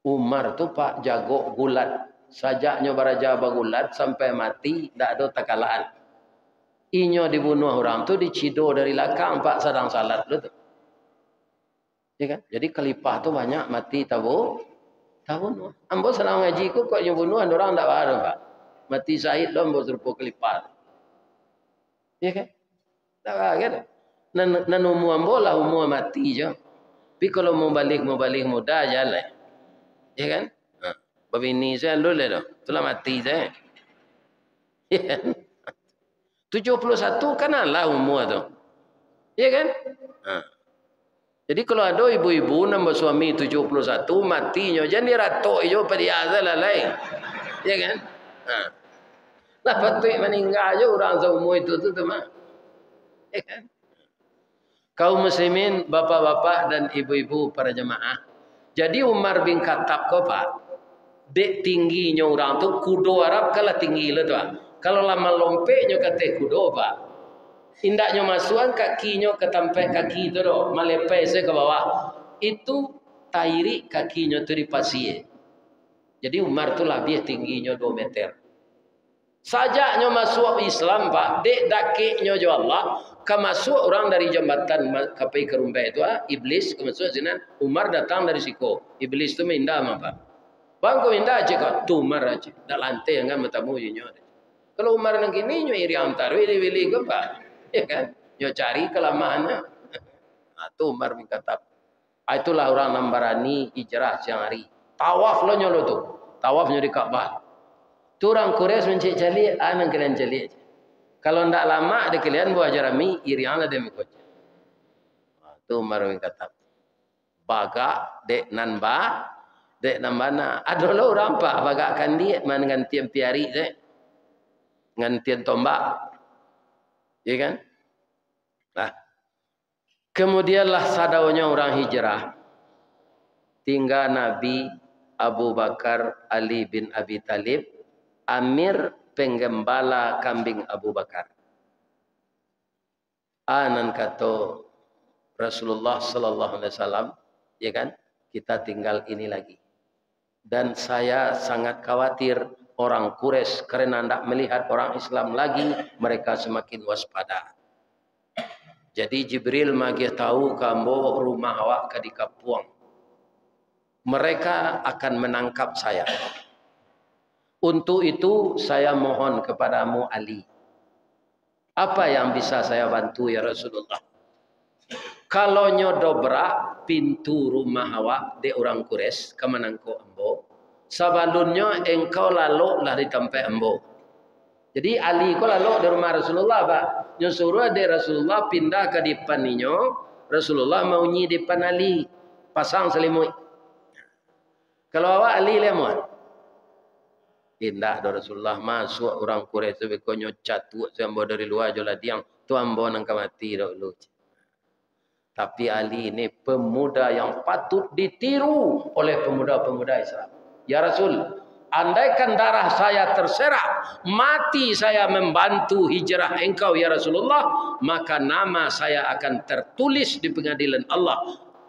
S1: Umar tu Pak jago gulat. Sajaknya baraja bagulat sampai mati, tak ada takalaan. Inyo dibunuh orang tu dicido dari lakang pak sedang salat tu. Ya kan? Jadi kelipah tu banyak mati tabu. Tabu. Ambo sedang ngaji ku kok yang bunuh orang tak ada pak. Mati syahid lo ambo serupa kelipah. Ya kan? Tak ada kan? Nan nan umu ambo lah umu mati je. Tapi kalau mau balik mau balik muda jalan. Ya kan? Ha. Babini saya dulu dah. Itulah mati saya. Ya kan? 71 kan lah umur tu. Ya kan? Ha. Jadi kalau ada ibu-ibu nama suami 71 matinya jangan dia ratok jo pada azal lah lain. Ya kan? Ha. Lah patut meninggal je orang seumur itu tu tu mah. Kaum muslimin, bapak-bapak dan ibu-ibu para jemaah. Jadi Umar bin Khattab kau pak, dek tingginya orang tu kudo Arab kalah tinggi lah tu. Kalau lama lompeknya kata kudo pak. Indaknya masukan kakinya ke tempat kaki itu doh. Melepai saya ke bawah. Itu tairi kakinya tu di pasir. Jadi Umar tu lebih tingginya 2 meter. Sajaknya masuk Islam pak. Dek dakiknya jo Allah. Kemasuk orang dari jambatan kapai ke rumah itu. Ah, Iblis kemasuk sini. Umar datang dari siko. Iblis tu minda apa? Bang kau minda aja kau. Tu Umar aja. Dah lantai yang kan jinyo. Kalau Umar nang kini nyo iri antar, iri wili ke pak? Ya kan? Yo cari kelamahannya. Nah, tu Umar bin Khattab. Ah, itulah orang nambarani hijrah siang hari. Tawaf lo nyolo tu. Tawaf di Ka'bah. Tu orang Quraisy mencik cali, anang kalian cali. Kalau ndak lama ada kalian buat jerami, irian ada mikot. Ah, tu Umar bin Khattab. Baga dek nan ba dek nan mana ada lo orang pak baga kan dia man dengan tiap piari dek dengan tiap tombak. Ya kan? Nah kemudianlah sadaunya orang hijrah. Tinggal Nabi Abu Bakar Ali bin Abi Talib Amir penggembala kambing Abu Bakar anan kata Rasulullah sallallahu alaihi wasallam ya kan? Kita tinggal ini lagi. Dan saya sangat khawatir orang Quraisy karena tidak melihat orang Islam lagi, mereka semakin waspada. Jadi Jibril magi tahu kamu rumah awak di Kapuang. Mereka akan menangkap saya. Untuk itu saya mohon kepadamu Ali. Apa yang bisa saya bantu ya Rasulullah? Kalau nyodobrak pintu rumah awak di orang kures ke manangko ambo, sabalunnya engkau lalu lah di tempat ambo. Jadi Ali ko lalu di rumah Rasulullah pak. Nyuruh di Rasulullah pindah ke depan ninyo. Rasulullah mau nyi depan Ali. Pasang selimut. Kalau awak Ali lemah. Pindah do Rasulullah masuk orang Quraisy sebab konyo catu sambo dari luar jola diang tu ambo nang kamati do lu. Tapi Ali ini pemuda yang patut ditiru oleh pemuda-pemuda Islam. Ya Rasul, andaikan darah saya terserak, mati saya membantu hijrah engkau ya Rasulullah, maka nama saya akan tertulis di pengadilan Allah.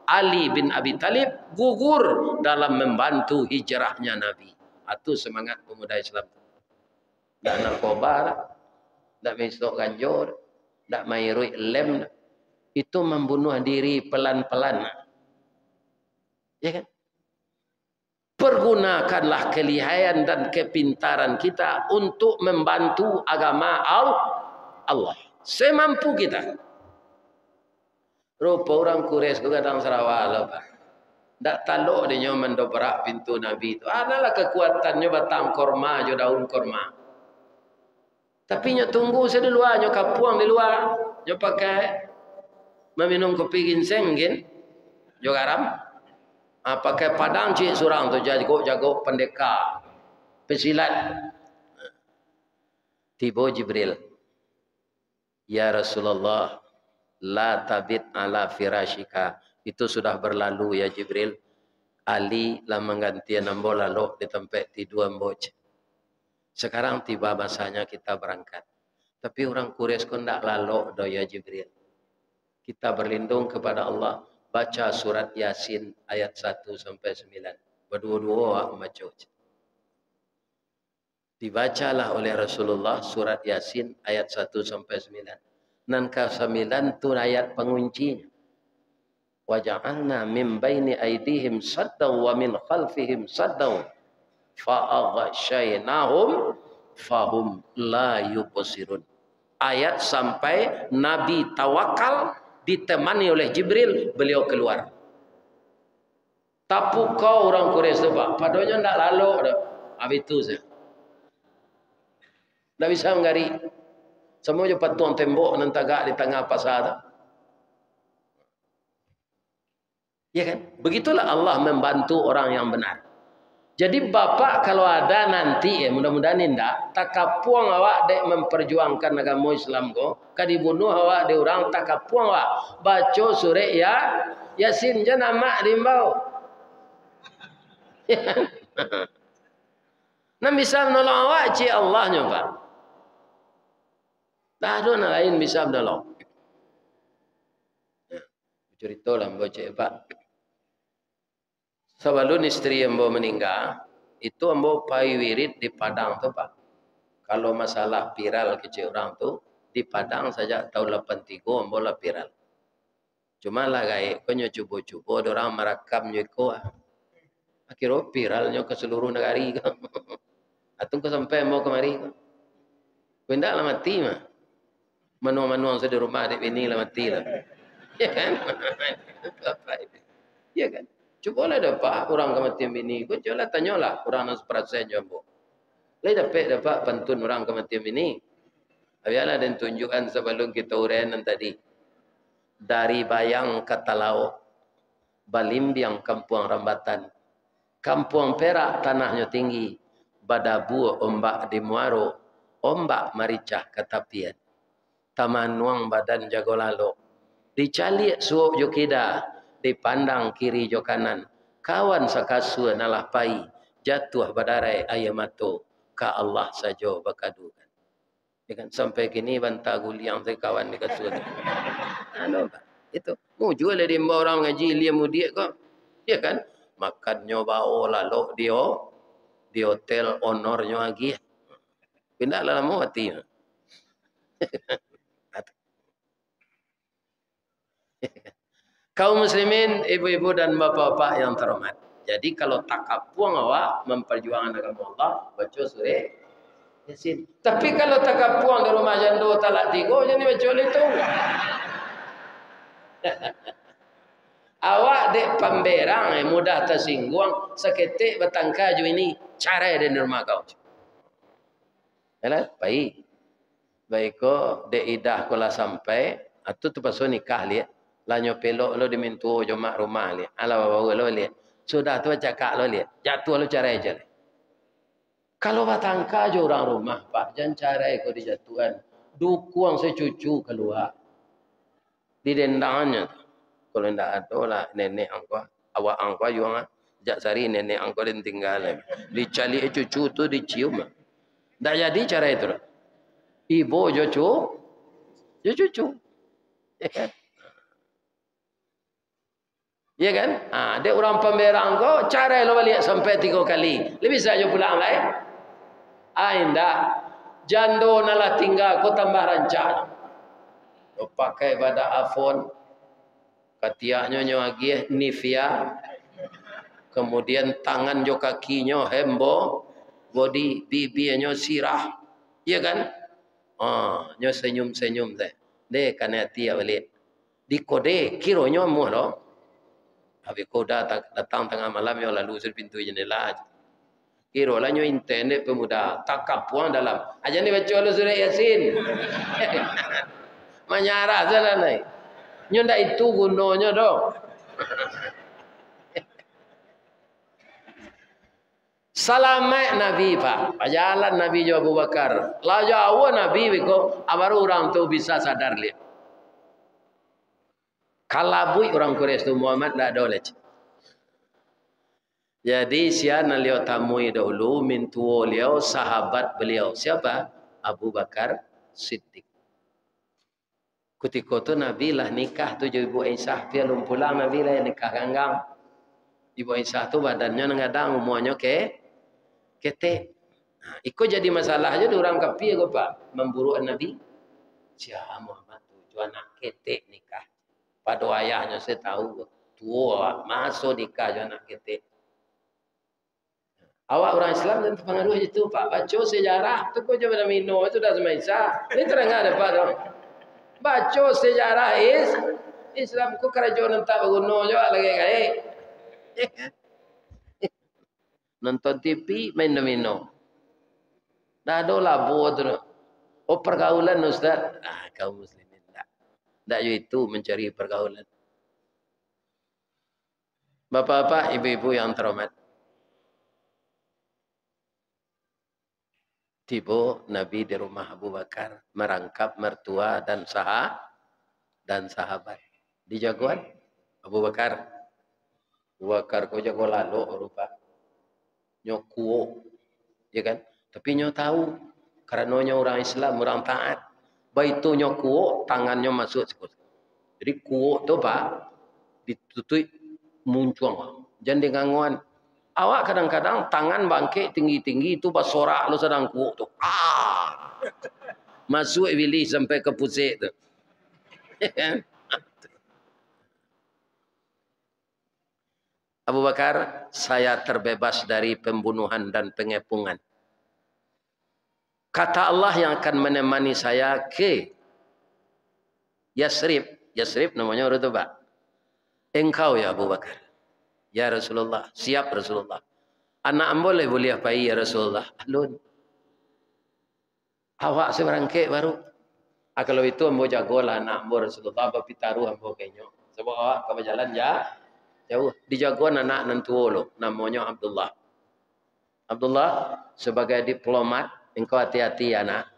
S1: Ali bin Abi Talib gugur dalam membantu hijrahnya Nabi. Itu semangat pemuda Islam. Tak nak kobar, tak mesok ganjur, tak mairui lem, itu membunuh diri pelan-pelan. Ya kan? Pergunakanlah kelihayan dan kepintaran kita untuk membantu agama Allah. Semampu kita. Rupa orang Quraisy juga kadang Sarawak lah, Tak taluk dia mendobrak pintu Nabi itu. Adalah kekuatannya batang korma, jo daun korma. Tapi nyo tunggu saya di luar, nyo kapuang di luar, nyo pakai meminum kopi ginseng mungkin juga garam. Ah, pakai padang cik surang tu jago jago pendekar. Pesilat. Tiba Jibril. Ya Rasulullah la tabit ala firashika itu sudah berlalu ya Jibril Ali lah mengganti nombor lalu di tempat tidur mbok sekarang tiba masanya kita berangkat tapi orang Quraisy kau tak lalu ya Jibril kita berlindung kepada Allah baca surat Yasin ayat 1 sampai 9. Berdua-dua baca. Dibacalah oleh Rasulullah surat Yasin ayat 1 sampai 9. Nan ka 9 tu ayat penguncinya. Baini aydihim saddan wa min khalfihim saddan fa'aghshaynahum fahum la yubsirun. Ayat sampai Nabi tawakal ditemani oleh Jibril, beliau keluar. Tapu kau orang Quraisy tu pak, padanya ndak lalu. Habis itu saya. Ndak bisa menggari. Semua je patung tembok nan tagak di tengah pasar. Ya kan? Begitulah Allah membantu orang yang benar. Jadi bapak kalau ada nanti ya mudah-mudahan indah tak kapuang awak dek memperjuangkan agama Islam ko kadi bunuh awak di orang tak kapuang awak baca surah ya Yasin je nama rimbau. Nam bisa menolong awak ci Allah nyoba. Tak ada nak lain bisa menolong. Cerita lah baca pak. Sebelum istri ambo meninggal, itu ambo pai wirid di Padang tu pak. Kalau masalah viral kecil orang tu di Padang saja tahun 83 ambo lah viral. Cuma lah gay, kau cubo-cubo, orang merakam nyuko. Akhirnya viralnya ke seluruh negara. Atung kau sampai mau kemari. Kau tidak lah mati mah. Manuang-manuang saya di rumah adik bini lah mati lah. Ya kan? ya kan? Cuba lah dapat orang kematian bini. Kau cuba lah tanyalah orang yang seperasen jambu. Lai dapat dapat pantun orang kematian bini. Biarlah dan tunjukkan sebelum kita uraian tadi. Dari bayang ke talau. Balimbiang kampung rambatan. Kampung perak tanahnya tinggi. Badabu ombak di muaro. Ombak maricah ketapian. Taman nuang badan jago lalu. Dicalik suuk jokida dipandang kiri jo kanan. Kawan sakasu nalah pai jatuh badarai ayamato ka Allah sajo bakadu ya kan sampai kini banta guliang saya kawan ni kasu anu itu. Mu jual di orang ngaji dia mudi kok. Ya kan? Makan nyoba lalu dia. Di hotel honornya lagi. Pindah lah mau kaum muslimin, ibu-ibu dan bapak-bapak yang terhormat. Jadi kalau tak kapuang awak memperjuangkan agama Allah, baca surah Yasin. Tapi kalau tak kapuang di rumah jando talak tiga, jadi baca itu. awak dek pemberang eh, mudah tersinggung, seketik bertangkaju ini cara di rumah kau. Yalah, baik. Baik kau dek idah kula sampai, atau tu pasal nikah lihat lanyo pelok lo dimintu jo mak rumah li ala bawa lo li sudah tu cakap lo li jatuh lo cara li kalau batangka jo orang rumah pak jangan cara ko dijatuhan dukuang secucu keluar. Di dendangnya kalau ndak ada lah nenek angko awak angko juga jak sari nenek angko dan tinggal dicali cucu tu dicium ndak jadi cara itu ibu jo cu. Jo cucu Ya kan? Ha, dia orang pemberang kau, cara lo balik sampai tiga kali. Lebih saja pulang lah eh. Indah. Jando nalah tinggal, kau tambah rancang. Kau pakai pada iPhone. Katiaknya nyo lagi eh, Nivea. Kemudian tangan jo kakinya hembo. Body bibirnya sirah. Ya kan? Ah, nyo senyum-senyum teh. Deh kan hati ya balik. Di kode kironya mu loh. Habis kau datang tengah malam yang lalu sur pintu jendela. Kira lah nyo internet pemuda takap puang dalam. Aja ni baca lu surah Yasin. Menyarah sana ni. Nyo ndak itu gunanya dong. Salamat Nabi Pak. Jalan Nabi Jo Abu Bakar. Lah jauh Nabi biko, abaru orang tu bisa sadar lihat. Kalabui orang Quraisy tu Muhammad tak ada oleh. Jadi siapa beliau tamui dahulu mintu beliau sahabat beliau siapa? Abu Bakar Siddiq. Ketika tu Nabi lah nikah tu ibu Aisyah dia belum pulang Nabi lah nikah ganggang. Ibu Aisyah tu badannya nengadang umurnya ke kete. Ikut jadi masalah aja orang kapi aku pak memburu Nabi. Siapa Muhammad tu jual anak kete nikah pada ayahnya saya tahu tua masuk nikah je anak kita. Awak orang Islam dan pengaruh itu Pak baca sejarah tu kau jangan minum itu dah semasa. Ini terang ada Pak dong. Baca sejarah is Islam ku kerajaan tak berguna je lagi kai. Nonton TV main minum. Dah ada buat tu. Oh pergaulan Ustaz. Ah kau muslim. Tak itu mencari pergaulan. Bapak-bapak, ibu-ibu yang terhormat. Tiba Nabi di rumah Abu Bakar merangkap mertua dan sah dan sahabat. Di jagoan Abu Bakar. Abu Bakar kau jago lalu rupa. Nyokuo. Ya kan? Tapi nyo tahu. Karena nyo orang Islam, orang taat baitunya kuok, tangannya masuk sekut. Jadi kuok tu pak ditutup muncung. Jangan denganguan. Awak kadang-kadang tangan bangkit tinggi-tinggi itu pas sorak lo sedang kuok tu. Ah! Masuk bilik sampai ke pusat tu. Abu Bakar, saya terbebas dari pembunuhan dan pengepungan kata Allah yang akan menemani saya ke Yasrib. Yasrib namanya pak. Engkau ya Abu Bakar. Ya Rasulullah. Siap Rasulullah. Anak boleh boleh apa ya Rasulullah. Alun. Awak seberangkek baru. Ah, kalau itu ambo jagolah anak ambo Rasulullah. Apa pitaruh ambo kenyo. Sebab awak kau jalan ya. Jauh. Dijago anak nantu lo. Namanya Abdullah. Abdullah sebagai diplomat. Engkau hati-hati anak.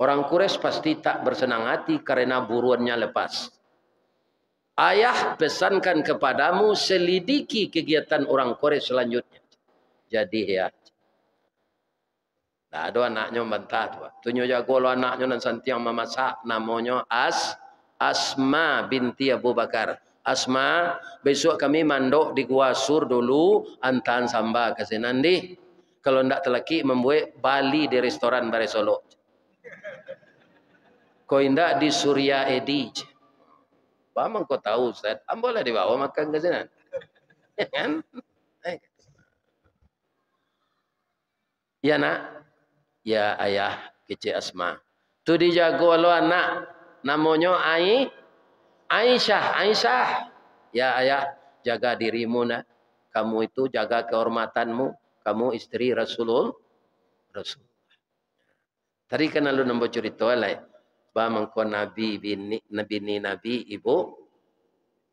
S1: Orang Quraisy pasti tak bersenang hati karena buruannya lepas. Ayah pesankan kepadamu selidiki kegiatan orang Quraisy selanjutnya. Jadi ya. Nah, ada anaknya membantah tu. Tunjuk jago lo anaknya dan santiang memasak namanya As Asma binti Abu Bakar. Asma, besok kami mandok di Gua Sur dulu antan samba ke senandi. Kalau ndak telaki membuat Bali di restoran Bare Solo. Kau indak di Surya Edi. Bagaimana kau tahu Ustaz? Ambolah dibawa makan ke sana. Kan? Ya nak? Ya ayah kecil Asma. Tu dijago lo anak. Namanya Ai. Aisyah. Aisyah. Ya ayah jaga dirimu nak. Kamu itu jaga kehormatanmu. Kamu istri Rasulullah. Rasulullah. Tadi kan lalu nombor cerita lah ba mangko nabi bini nabi nabi ibu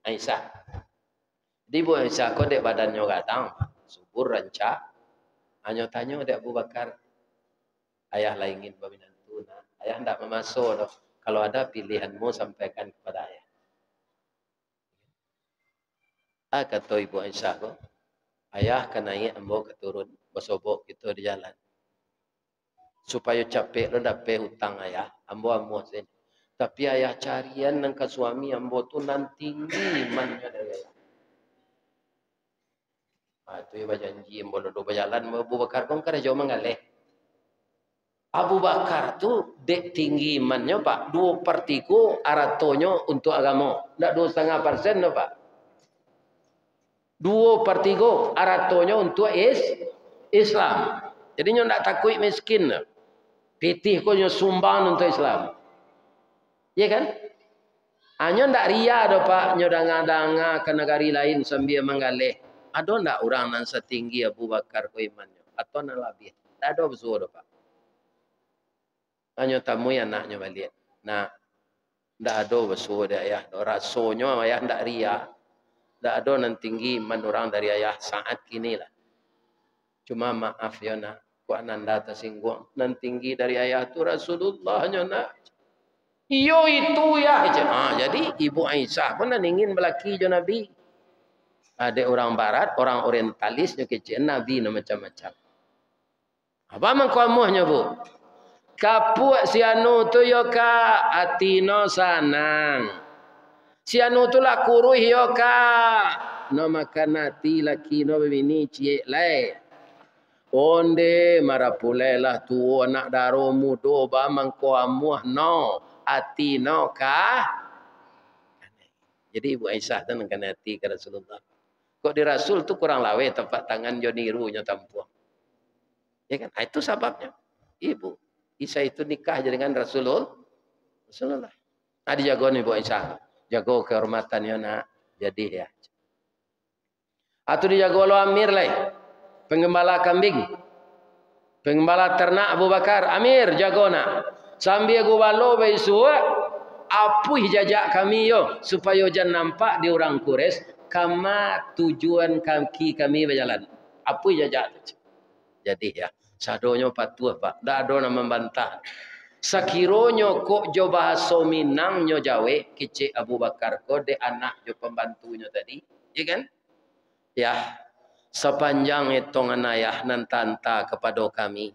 S1: Aisyah. Di ibu Aisyah ko dek badannya gadang, subur ranca. Hanya tanya dek Abu Bakar, ayah lah ingin nah. Ayah hendak memasuk doh. Kalau ada pilihanmu sampaikan kepada ayah. Ah kata ibu Aisyah ko, ayah kan naik ambo keturun bersobok gitu di jalan. Supaya capek lo dapat hutang ayah. Ambo ambo sen tapi ayah carian nang suami ambo tu nanti tinggi imannya dari ayah Ah tu ya janji ambo lo berjalan Abu Bakar pun kada jauh mengalih. Abu Bakar tu dek tinggi imannya pak. Dua per tiga aratonyo untuk agama. Tidak dua setengah persen pak dua per tiga aratonyo untuk is Islam jadi nyo tak takut miskin. Pitih kau yang sumbang untuk Islam. Ya kan? Hanya ndak ria do pak nyodanga-danga ke negari lain sambil menggalih. Ada ndak orang yang setinggi Abu Bakar ko imannya atau nak lebih? Tak ada besar do pak. Hanya tamu yang naknya balik. Nah, ndak ada besar dia ayah. Do rasonya ayah ndak ria. Ndak ada nan tinggi iman orang dari ayah saat kini lah. Cuma maaf ya nak ku ananda tersinggung. Nan tinggi dari ayah tu Rasulullah nya nak. Iyo itu ya ha, jadi ibu Aisyah pun nan ingin belaki jo nabi. Ada orang barat orang orientalis nya kecil. Nabi na macam-macam. Apa man kamuhnya bu? Kapuak si anu tu yo ka atino sanang si anu tu lah kuruh yo ka no makan laki no bini cie lai Onde marapulela tu anak daro mudo ba mangko amuah no ati no ka. Jadi Ibu Aisyah tu nak hati ke Rasulullah. Kok di Rasul tu kurang lawe tempat tangan jo niru nya tampuang. Ya kan? Ah, itu sebabnya. Ibu Isa itu nikah dengan Rasulullah. Rasulullah. Ada jago ni Ibu Aisyah. Jago kehormatannya nak. Jadi ya. Atau dijago lo Amir lah pengembala kambing. Pengembala ternak Abu Bakar, Amir jagona. Sambil aku balo besok, apuh jajak kami yo supaya jangan nampak di orang kures kama tujuan kaki kami berjalan. Apuh jajak Jadi ya, sadonya patuh pak. Tak ada nak membantah. Sakironyo kok jo bahasa Minang nyo Jawa kecik Abu Bakar ko de anak jo pembantunya tadi, ya kan? Ya, sepanjang hitungan ayah nan tanta kepada kami.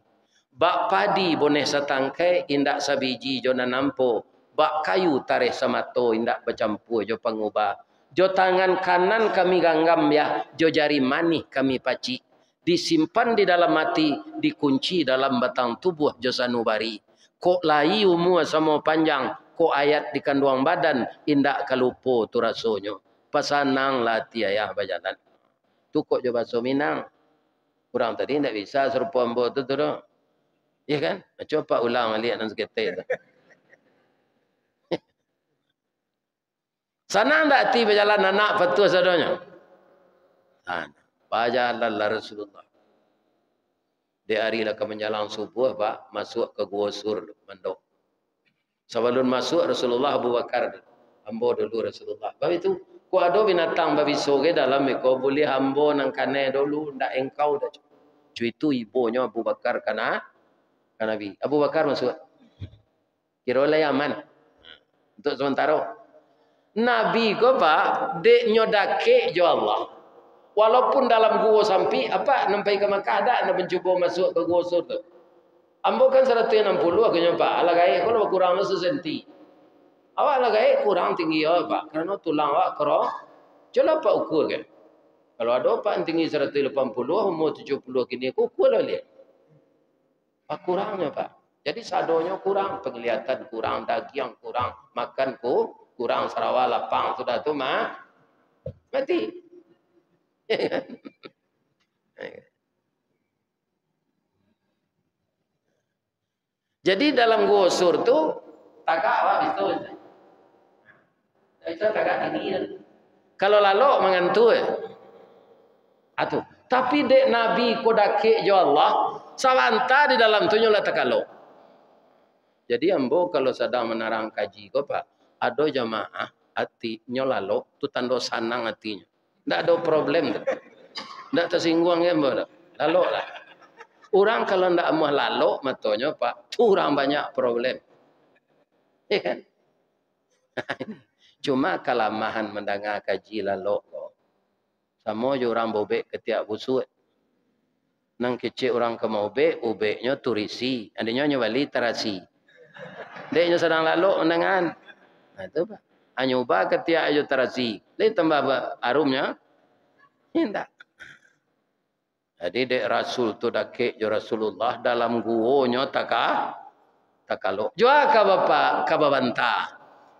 S1: Bak padi boneh setangkai indak sabiji jona nampo. Bak kayu tarikh samato indak bercampur jo pengubah. Jo tangan kanan kami ganggam ya. Jo jari manih kami paci. Disimpan di dalam mati. Dikunci dalam batang tubuh jo sanubari. Kok lai umur sama panjang. Kok ayat di kandungan badan. Indak kalupo tu rasonyo. Pasanang lati ayah bajalan tu kok je bahasa Minang. Kurang tadi tak bisa serupa ambo tu tu. Ya kan? Coba ulang balik nan seketik tu. Sana ndak ti berjalan anak fatua sadonya. Sana. Berjalan lah Rasulullah. Di hari ke menjalang subuh, Pak, masuk ke gua sur mandok. Sebelum masuk Rasulullah Abu Bakar. Ambo dulu Rasulullah. Bapak itu, ku ada binatang babi soge dalam eko boleh ambo nang kane dulu ndak engkau dah. Cu itu ibunya Abu Bakar kana kana Nabi. Abu Bakar masuk. Kira lah aman. Untuk sementara. Nabi ko pak dek nyodake jo Allah. Walaupun dalam gua sampai apa nampai ke Makkah ada nak mencuba masuk ke gua tu. Ambo kan 160 aku nyampa. Ala gai kalau kurang masa senti. Awak ala gai kurang tinggi ya pak. Kerana tulang awak kero. Coba apa ukur ke? Kalau ada pak tinggi 180, umur 70 kini aku ukur lah lihat. Pak kurangnya pak. Jadi sadonya kurang, penglihatan kurang, daging kurang, makan ku kurang Sarawak lapang sudah tu mah mati. Jadi dalam gua sur tu tagak awak itu. Itu tagak ini. Kalau lalu mengantu eh. Atu. Tapi dek Nabi kodake jo Allah sawanta di dalam tu nyola takalo. Jadi ambo kalau sedang menarang kaji ko pak ada jamaah hati nyolalo tu tanda sanang hatinya. Tak ada problem. Tak tersinggung ya mbak. Lalu lah. Orang kalau tidak mau lalu matonya pak, orang banyak problem. Ya kan? Cuma kalamahan mendengar kaji lalu. Sama je orang bobek ketiak busuk. Nang kecil orang ke be, ubeknya turisi. Adanya nyawali terasi. Dia sedang lalu mendengar. Ha tu apa? Hanya ubah ketia ayo terasi. Le tambah? Arumnya. Tidak. Jadi dek Rasul tu dakik jo Rasulullah dalam guonya taka takalo. Jua ka bapa ka babanta.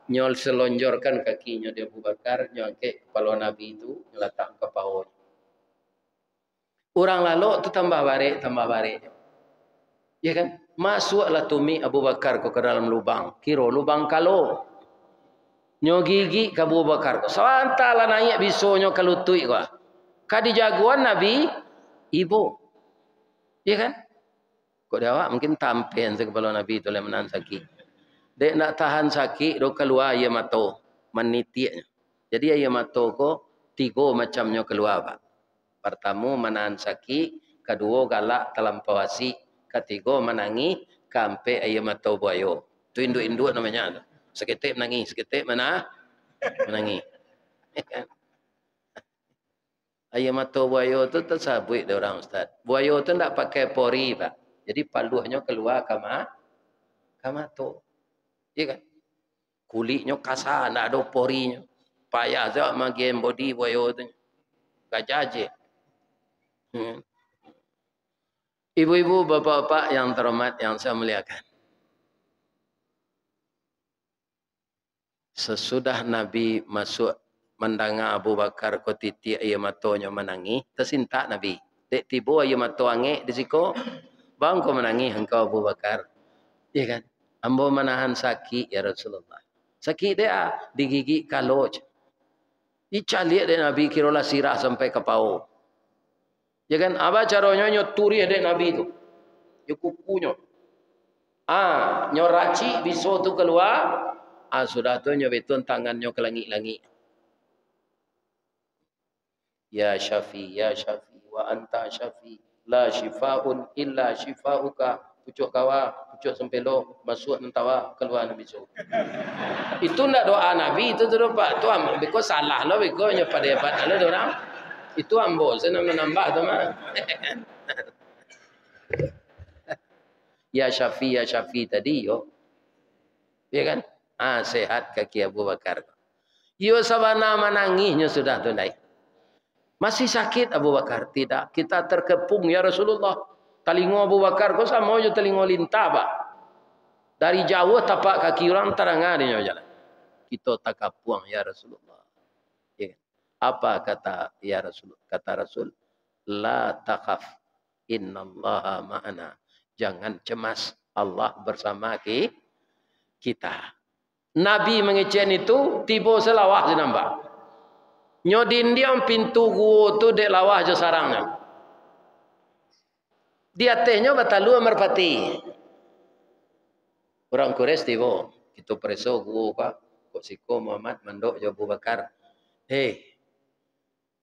S1: Nyol selonjorkan kakinya dia Abu Bakar nyol ke kepala Nabi itu letak ke paut. Orang lalu tu tambah bare tambah bare. Ya kan? Masuklah tumi Abu Bakar ke dalam lubang. Kiro lubang kalau nyo gigi ka Abu Bakar la naik bisonyo kalutui ko. Kadi jagoan nabi ibu. Ya kan? Kok dia awak mungkin tampen se kepala nabi tu le menan sakit. Dek nak tahan sakit do keluar ya mato menitinya jadi ya mato ko tiga macamnya keluar pak. Pertama menahan sakit. Kedua galak terlampauasi ketiga menangi kampe ayam atau buayo tu induk-induk namanya tu Seketik menangis, seketik mana? Menangis. Ayam mata buaya tu tersabut dia orang ustaz. Buaya tu tak pakai pori pak. Jadi paluhnya keluar kama kama tu. Ya kan? Kulitnya kasar, tak ada porinya. Payah je magi body buaya tu. Gajah je. Hmm. Ibu-ibu, bapa-bapa yang terhormat yang saya muliakan. Sesudah Nabi masuk mendengar Abu Bakar ko titi ayo matonya menangi tersinta Nabi dek tibo ayo mato ange di siko bang ko menangi engkau Abu Bakar iya kan ambo menahan sakit ya Rasulullah sakit dia digigi kaloj Ica lihat dek Nabi kirola sirah sampai ke pau. Ya kan? Apa caranya nyoturi dek Nabi itu? Ya kukunya. Ah, nyoraci bisa tu keluar Ah sudah tu nyo betun tangannya ke langit-langit. Ya Syafi, ya Syafi, wa anta Syafi, la shifaun illa shifauka. Pucuk kawa, pucuk sempelo, masuk nentawa, keluar Nabi Su. itu nak doa Nabi, itu tu pak. Tu am, beko salah lo, beko nyo pada hebat lo orang. Itu ambo, saya nak menambah tu mah. ya Syafi, ya Syafi tadi yo. Ya kan? Ah sehat kaki Abu Bakar. Yo sabana menangisnya sudah tunai. Masih sakit Abu Bakar? Tidak. Kita terkepung ya Rasulullah. Telingo Abu Bakar kau sama aja telingo lintah pak. Dari jauh tapak kaki orang terangah di jalan. Kita tak kapuang ya Rasulullah. Ya. Apa kata ya Rasul? Kata Rasul, la takhaf. Inna Allah ma'ana. Jangan cemas. Allah bersama kita. Nabi mengecek itu tiba selawah je nampak. Nyodin dia pintu gua tu dek lawah je sarangnya. Di atasnya batalu merpati. Orang Quraisy tiba. Kita preso gua pak. Kok siko Muhammad mandok je Abu Bakar. Hei.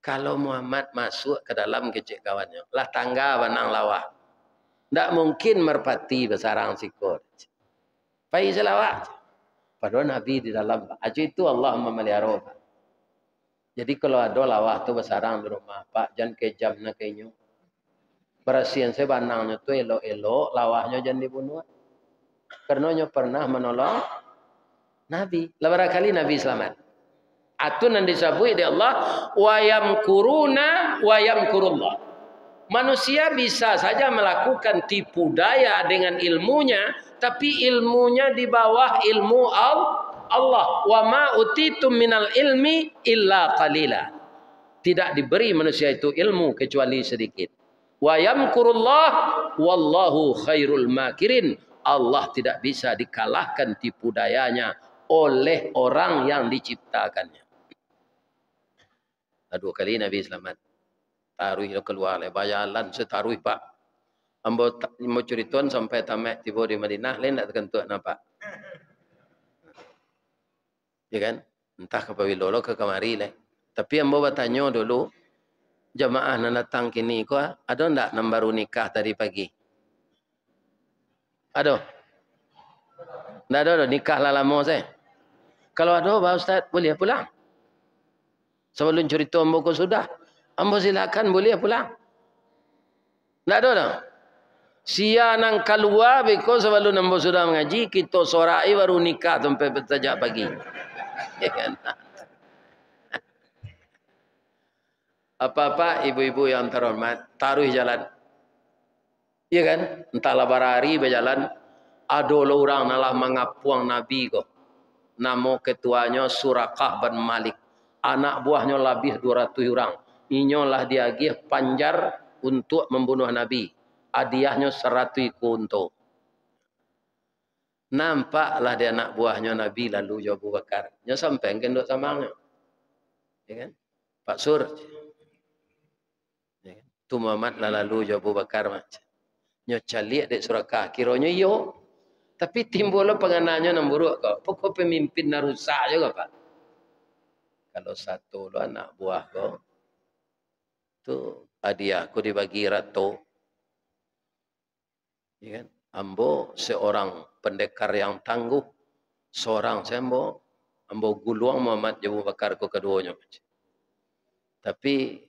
S1: Kalau Muhammad masuk ke dalam kecik kawannya. Lah tangga banang lawah. Tak mungkin merpati besarang siko. Pai selawat. Padahal Nabi di dalam. Aja itu Allah memelihara. Jadi kalau ada lawah tu besarang di rumah. Pak jangan kejam nak kenyu. Perhatian saya banangnya tu elok-elok. Lawahnya jangan dibunuh. Karena pernah menolong Nabi. Lepas kali Nabi selamat. Atun yang disebut oleh Allah. Wayam kuruna wayam kurullah. Manusia bisa saja melakukan tipu daya dengan ilmunya, tapi ilmunya di bawah ilmu Allah. Wa ma utitum minal ilmi illa qalila. Tidak diberi manusia itu ilmu kecuali sedikit. Wa yamkurullah wallahu khairul makirin. Allah tidak bisa dikalahkan tipu dayanya oleh orang yang diciptakannya. Dua kali Nabi selamat taruh lo keluar le bayalan setaruh pak. Ambo mau cerituan sampai tamat tiba di Madinah lain tak terkentuk nampak ya kan? Entah ke pawilo lo ke kemari le tapi ambo bertanya dulu jamaah nak datang kini ko ada ndak nam baru nikah tadi pagi? Ada. Ndak ada nikah lah lama saya kalau ada Pak Ustaz boleh pulang. Sebelum cerita ambo ko sudah Ambo silakan boleh pulang. Tak ada dah. Sia nang keluar beko sebelum ambo sudah mengaji kita sorai baru nikah sampai bertajak pagi. Ya kan? Apa-apa ibu-ibu yang terhormat taruh jalan. Ya kan? Entahlah berhari berjalan ada orang nalah mengapuang Nabi ko. Namo ketuanya Surakah bin Malik. Anak buahnya lebih 200 orang inyolah dia gih panjar untuk membunuh Nabi. Adiahnya seratus kunto. Nampaklah dia anak buahnya Nabi lalu Abu Bakar. Nya sampai kendok samangnya. Ya kan? Pak Sur. Ya kan? Tu Muhammad lah lalu Abu Bakar macam. Nya calik dek surakah. Kiranya yo. Tapi timbullah pengenanya yang buruk kau. Pokok pemimpin narusak juga Pak. Kalau satu lo anak buah kau tu hadiah aku dibagi ratu. Ya kan? Ambo seorang pendekar yang tangguh. Seorang sembo. Ambo guluang Muhammad Jabu Bakar ke keduanya. Tapi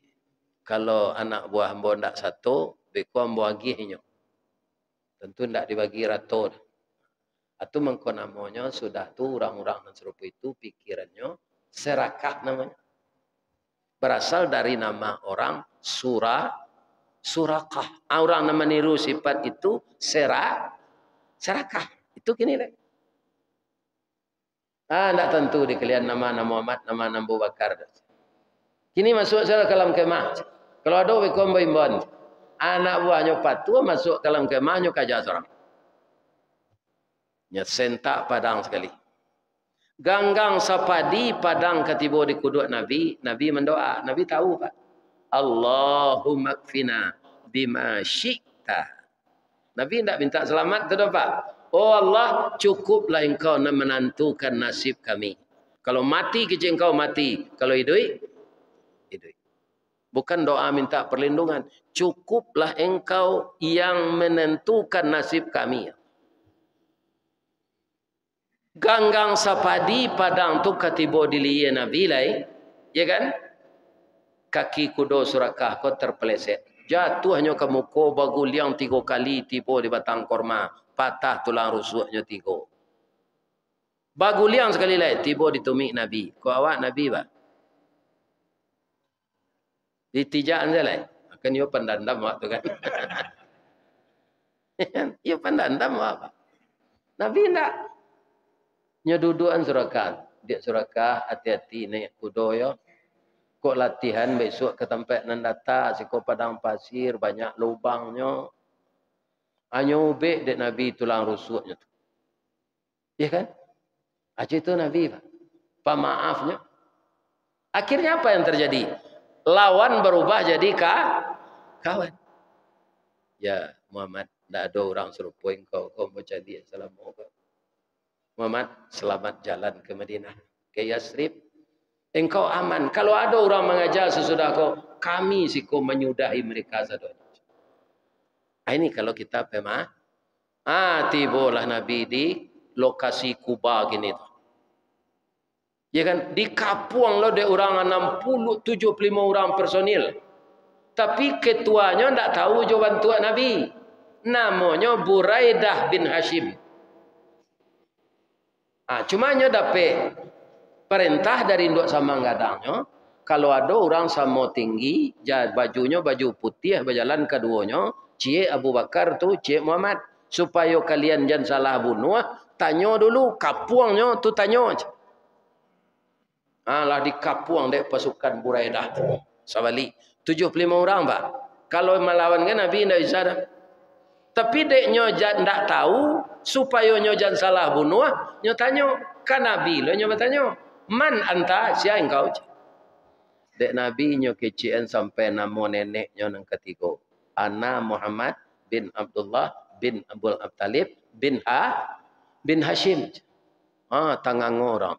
S1: kalau anak buah ambo ndak satu, beku ambo agihnya. Tentu ndak dibagi ratu. Atau mengko namanya sudah tu orang-orang yang serupa itu pikirannya serakah namanya berasal dari nama orang surah surakah. Orang nama niru sifat itu serah serakah. Itu kini lagi. Ah, tidak tentu di kalian nama nama Muhammad, nama nama Abu Bakar. Kini masuk saya dalam kemah. Kalau ada wikom bimbon, anak buahnya patu masuk dalam kemahnya kajar seorang. Nya sentak padang sekali. Ganggang sapadi padang ketibo di kuduk Nabi. Nabi mendoa. Nabi tahu Pak. Allahumma kfina bima syikta. Nabi tidak minta selamat tu Pak. Oh Allah cukuplah engkau nak menentukan nasib kami. Kalau mati kecil engkau mati. Kalau hidup, hidup. Bukan doa minta perlindungan. Cukuplah engkau yang menentukan nasib kami. Ganggang sapadi padang tu katibo diliye Nabi lai. Ya kan? Kaki kudo surakah kau terpeleset. Jatuh hanya ke muka bagul tiga kali tiba di batang korma. Patah tulang rusuknya tiga. Bagul yang sekali lagi tiba di tumik Nabi. Kau awak Nabi ba? Di tijaan saja lah. Kan ia pendandam waktu kan. ia pendandam apa? Nabi tidak. Nya duduan surakat. Dia surakah hati-hati naik kudo ya. Kok latihan besok ke tempat nan data siko padang pasir banyak lubangnya. Hanya ubek dek Nabi tulang rusuknya tu. Ya kan? Aja itu Nabi Pak. Pemaafnya. Akhirnya apa yang terjadi? Lawan berubah jadi ka kawan. Ya Muhammad, tidak ada orang serupa engkau. Kau mau jadi Assalamualaikum. Muhammad, selamat jalan ke Madinah. Ke Yasrib. Engkau aman. Kalau ada orang mengajar sesudah kau, kami sih kau menyudahi mereka. Ah, ini kalau kita pemah. Ah, tibalah Nabi di lokasi Kuba gini tu. Ya kan di kapuang lo de orang 60 75 orang personil. Tapi ketuanya ndak tahu jawaban tuan Nabi. Namanya Buraidah bin Hashim. Ah, cuma nya dapat perintah dari induk sama gadangnya kalau ada orang sama tinggi bajunya baju putih berjalan keduanya Cik Abu Bakar tu Cik Muhammad supaya kalian jangan salah bunuh tanya dulu kapuangnya tu tanya Alah di kapuang dek pasukan Buraidah. Sabali. 75 orang pak. Kalau melawan kan Nabi tidak bisa dah. Tapi dek nyo tidak tahu supaya nyo jangan salah bunuh. Nyo tanya kan Nabi lo nyo bertanya. Man anta siapa engkau? Dek Nabi nyo kecian sampai nama nenek nyo nang ketiga. Ana Muhammad bin Abdullah bin Abdul Abtalib bin Ha bin Hashim. Ah, tangan orang.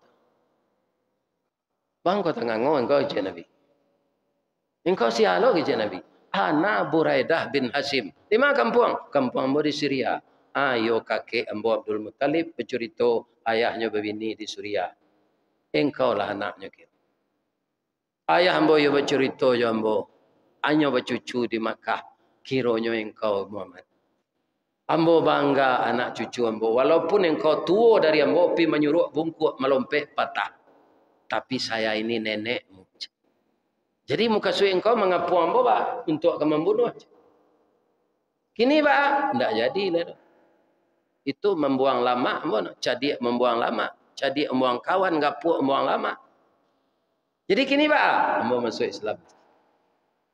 S1: Bang kau tengah ngau engkau je Nabi. Engkau sialo ke je Nabi. Ana Buraidah bin Hasim. Di mana kampung? Kampung ambo di Syria. Ayo kakek ambo Abdul Muttalib bercerita ayahnya berbini di Syria. Engkau lah anaknya kira. Ayah ambo yo bercerita yo ambo. Anyo bercucu di Makkah. Kironyo engkau Muhammad. Ambo bangga anak cucu ambo. Walaupun engkau tua dari ambo, pi menyuruh bungkuk melompet patah tapi saya ini nenekmu. Jadi muka suai engkau mengapu ambo ba untuk akan membunuh. Kini ba tidak jadi lah. Itu membuang lama ambo jadi membuang lama, jadi membuang kawan gapu membuang lama. Jadi kini ba ambo masuk Islam.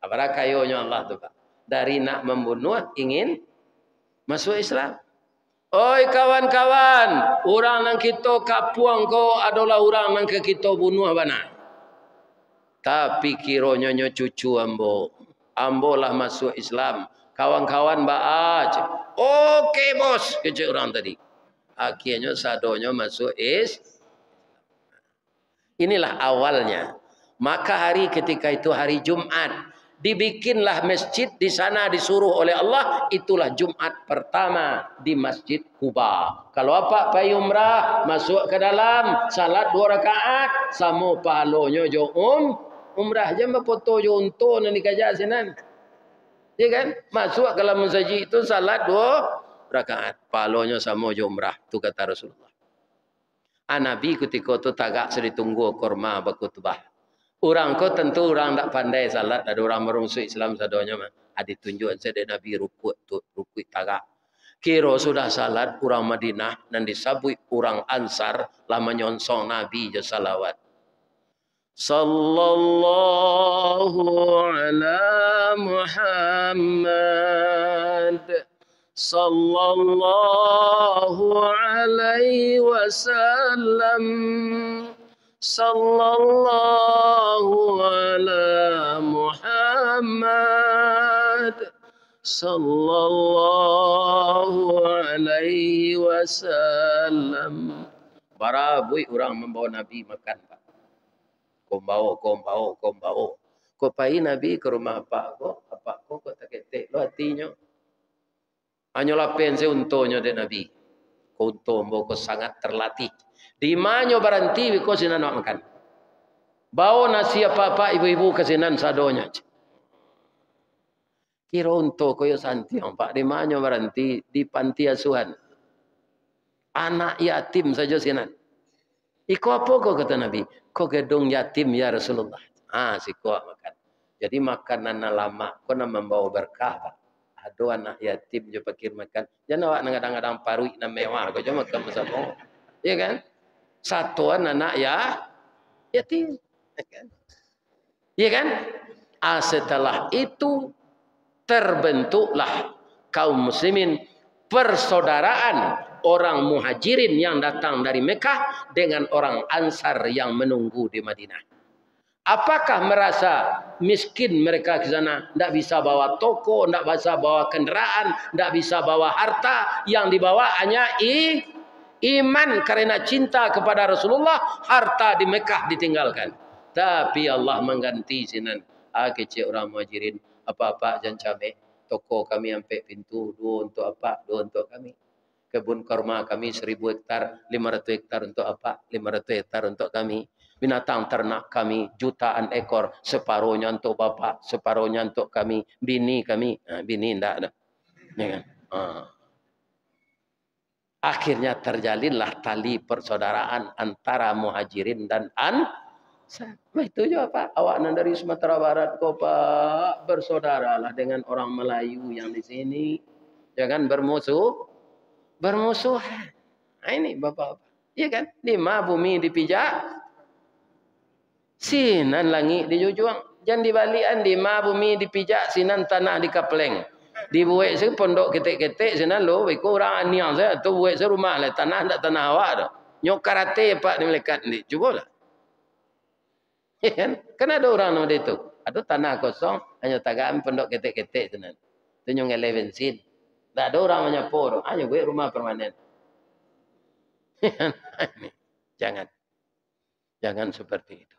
S1: Apakah kayonya Allah tu pak? Dari nak membunuh ingin masuk Islam. Oi kawan-kawan, orang yang kita kapuang ko adalah orang yang kita bunuh bana. Tapi kiranya cucu ambo. Ambo lah masuk Islam. Kawan-kawan baaj. Okey bos, kecil orang tadi. Akhirnya sadonya masuk is. Inilah awalnya. Maka hari ketika itu hari Jumat dibikinlah masjid di sana disuruh oleh Allah itulah Jumat pertama di Masjid Kuba. Kalau apa pai umrah masuk ke dalam salat dua rakaat sama pahalanya jo um umrah je foto jo unto nan dikajar sinan. Ya kan? Masuk ke dalam itu salat dua rakaat pahalanya sama jo umrah tu kata Rasulullah. Anabi ketika tu tagak sedih tunggu kurma berkutbah. Orang kau tentu orang tak pandai salat ada orang merungsuk Islam sadonya mah. Ada tunjuk saya Nabi rukuk tu rukuk taga. Kira sudah salat orang Madinah dan disabui orang Ansar lama nyonsong Nabi je salawat. Sallallahu ala Muhammad. Sallallahu alaihi wasallam. صلى الله على محمد صلى الله عليه وسلم Barabui orang membawa Nabi makan pak. Kau bawa, kau bawa, kau bawa. Kau pergi Nabi ke rumah apa kau? Apa kau kau tak ketik lo hatinya? Hanya lapen seuntuknya dari Nabi. Kau untung kau sangat terlatih. Di mana berhenti kau sini nak makan. Bawa nasi apa-apa ibu-ibu ke sini sadonya. Kira untuk kau santi pak. Di mana berhenti di panti asuhan. Anak yatim saja sini. Iko apa kau kata Nabi? Kau gedung yatim ya Rasulullah. Ah si kau makan. Jadi makanan lama kau nak membawa berkah pak. Ada anak yatim je pakir makan. Jangan awak ngadang-ngadang parui na mewah. Kau cuma makan bersama. Ya kan? satuan anak ya yatim. Ya kan? Ah, setelah itu terbentuklah kaum muslimin persaudaraan orang muhajirin yang datang dari Mekah dengan orang ansar yang menunggu di Madinah. Apakah merasa miskin mereka ke sana? Tidak bisa bawa toko, tidak bisa bawa kenderaan, tidak bisa bawa harta. Yang dibawa hanya i, iman karena cinta kepada Rasulullah. Harta di Mekah ditinggalkan. Tapi Allah mengganti sinan. Ah, kecil orang muhajirin. Apa-apa jangan cabai. Toko kami sampai pintu. Dua untuk apa? Dua untuk kami. Kebun korma kami seribu hektar. Lima ratus hektar untuk apa? Lima ratus hektar untuk kami binatang ternak kami jutaan ekor separuhnya untuk bapa separuhnya untuk kami bini kami ha, bini ndak ada ya kan ha. akhirnya terjalinlah tali persaudaraan antara muhajirin dan an Nah, itu juga Pak. Awak dari Sumatera Barat kok Pak bersaudaralah dengan orang Melayu yang di sini. Jangan bermusuh. Bermusuh. Nah, ini Bapak. Iya kan? Lima bumi dipijak. Sinan langit di jujuang. Jangan dibalikan di ma bumi dipijak. Sinan tanah di kapleng. Dibuat se pondok ketik-ketik sinan lo. Iko orang aniang saya. Tu buat se rumah lah. Tanah tak tanah awak tu. Nyok karate pak ni melekat ni. Cuba lah. Ya kan? Kan ada orang nama itu. Ada tanah kosong. Hanya tagaan pondok ketik-ketik sinan. Tu nyong eleven sin. Tak ada orang menyapu. Hanya buat rumah permanen. Jangan. Jangan seperti itu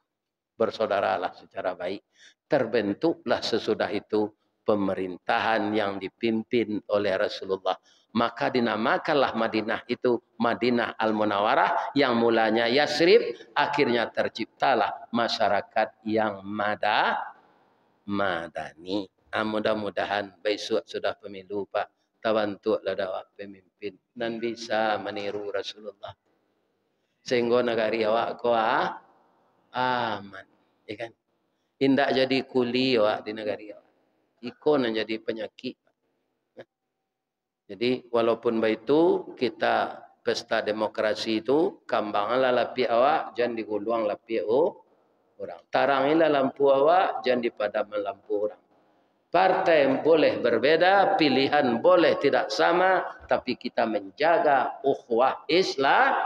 S1: bersaudaralah secara baik. Terbentuklah sesudah itu pemerintahan yang dipimpin oleh Rasulullah. Maka dinamakanlah Madinah itu Madinah Al-Munawarah yang mulanya Yasrib. Akhirnya terciptalah masyarakat yang mada, madani. Ah, mudah-mudahan besok sudah pemilu Pak. Tabantuklah dakwah pemimpin. Dan bisa meniru Rasulullah. Sehingga negara awak kuah aman. Ya kan? Indak jadi kuli awak di negara awak. Ikon yang jadi penyakit. Jadi walaupun begitu kita pesta demokrasi itu kambanglah lapi awak jangan diguluang lapi oh, orang. Tarangilah lampu awak jangan dipadam lampu orang. Partai boleh berbeda, pilihan boleh tidak sama, tapi kita menjaga ukhuwah Islam.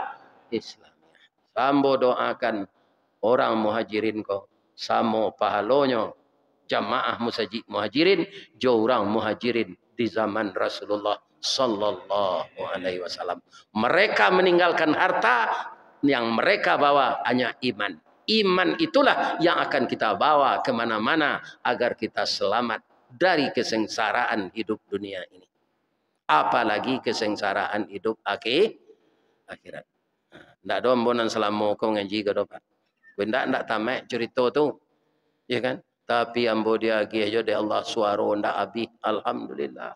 S1: Islam. Sambo doakan orang muhajirin kau samo pahalonyo jamaah musajid muhajirin jo orang muhajirin di zaman Rasulullah sallallahu alaihi wasallam mereka meninggalkan harta yang mereka bawa hanya iman iman itulah yang akan kita bawa ke mana-mana agar kita selamat dari kesengsaraan hidup dunia ini apalagi kesengsaraan hidup akhir akhirat tidak ada ambunan selama kau ngaji ke depan. Benda ndak tamat cerita tu. Ya kan? Tapi ambo dia lagi aja dia Allah suara ndak habis. Alhamdulillah.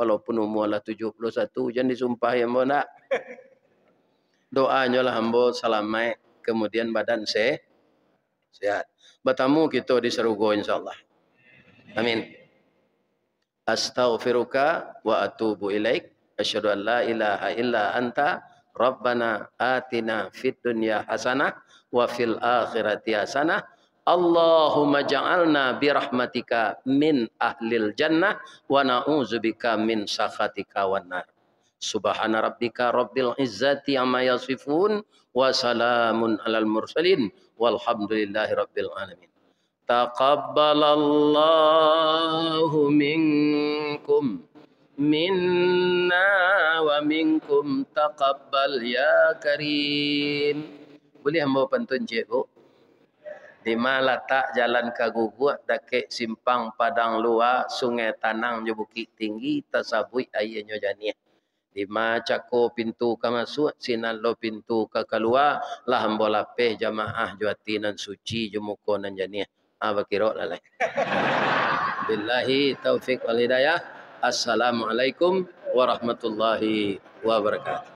S1: Walaupun umur lah 71 jangan disumpah ya ambo ndak. Doanya lah ambo selamat kemudian badan se sehat. Bertemu kita di Serugo insyaallah. Amin. Astaghfiruka wa atubu ilaik. Asyhadu an la ilaha illa anta. Rabbana atina fid dunya hasanah wa fil akhirati hasanah. Allahumma ja'alna bi rahmatika min ahlil jannah wa na'udzubika min sakhatika wan nar. Subhana rabbika rabbil izzati amma yasifun wa salamun alal mursalin. Walhamdulillahi rabbil alamin Taqabbalallahu minkum minna wa minkum taqabbal ya karim boleh hamba pantun cikgu? Di mana letak jalan kaguguak dakek simpang padang luar sungai tanang je bukit tinggi tasabui ayahnya janiah. Di mana pintu ke masuk sinan lo pintu ke keluar lah hamba lapeh jamaah juati nan suci jemuko nan. Ah bakirok lalai. Billahi taufiq wal hidayah. Assalamualaikum warahmatullahi wabarakatuh.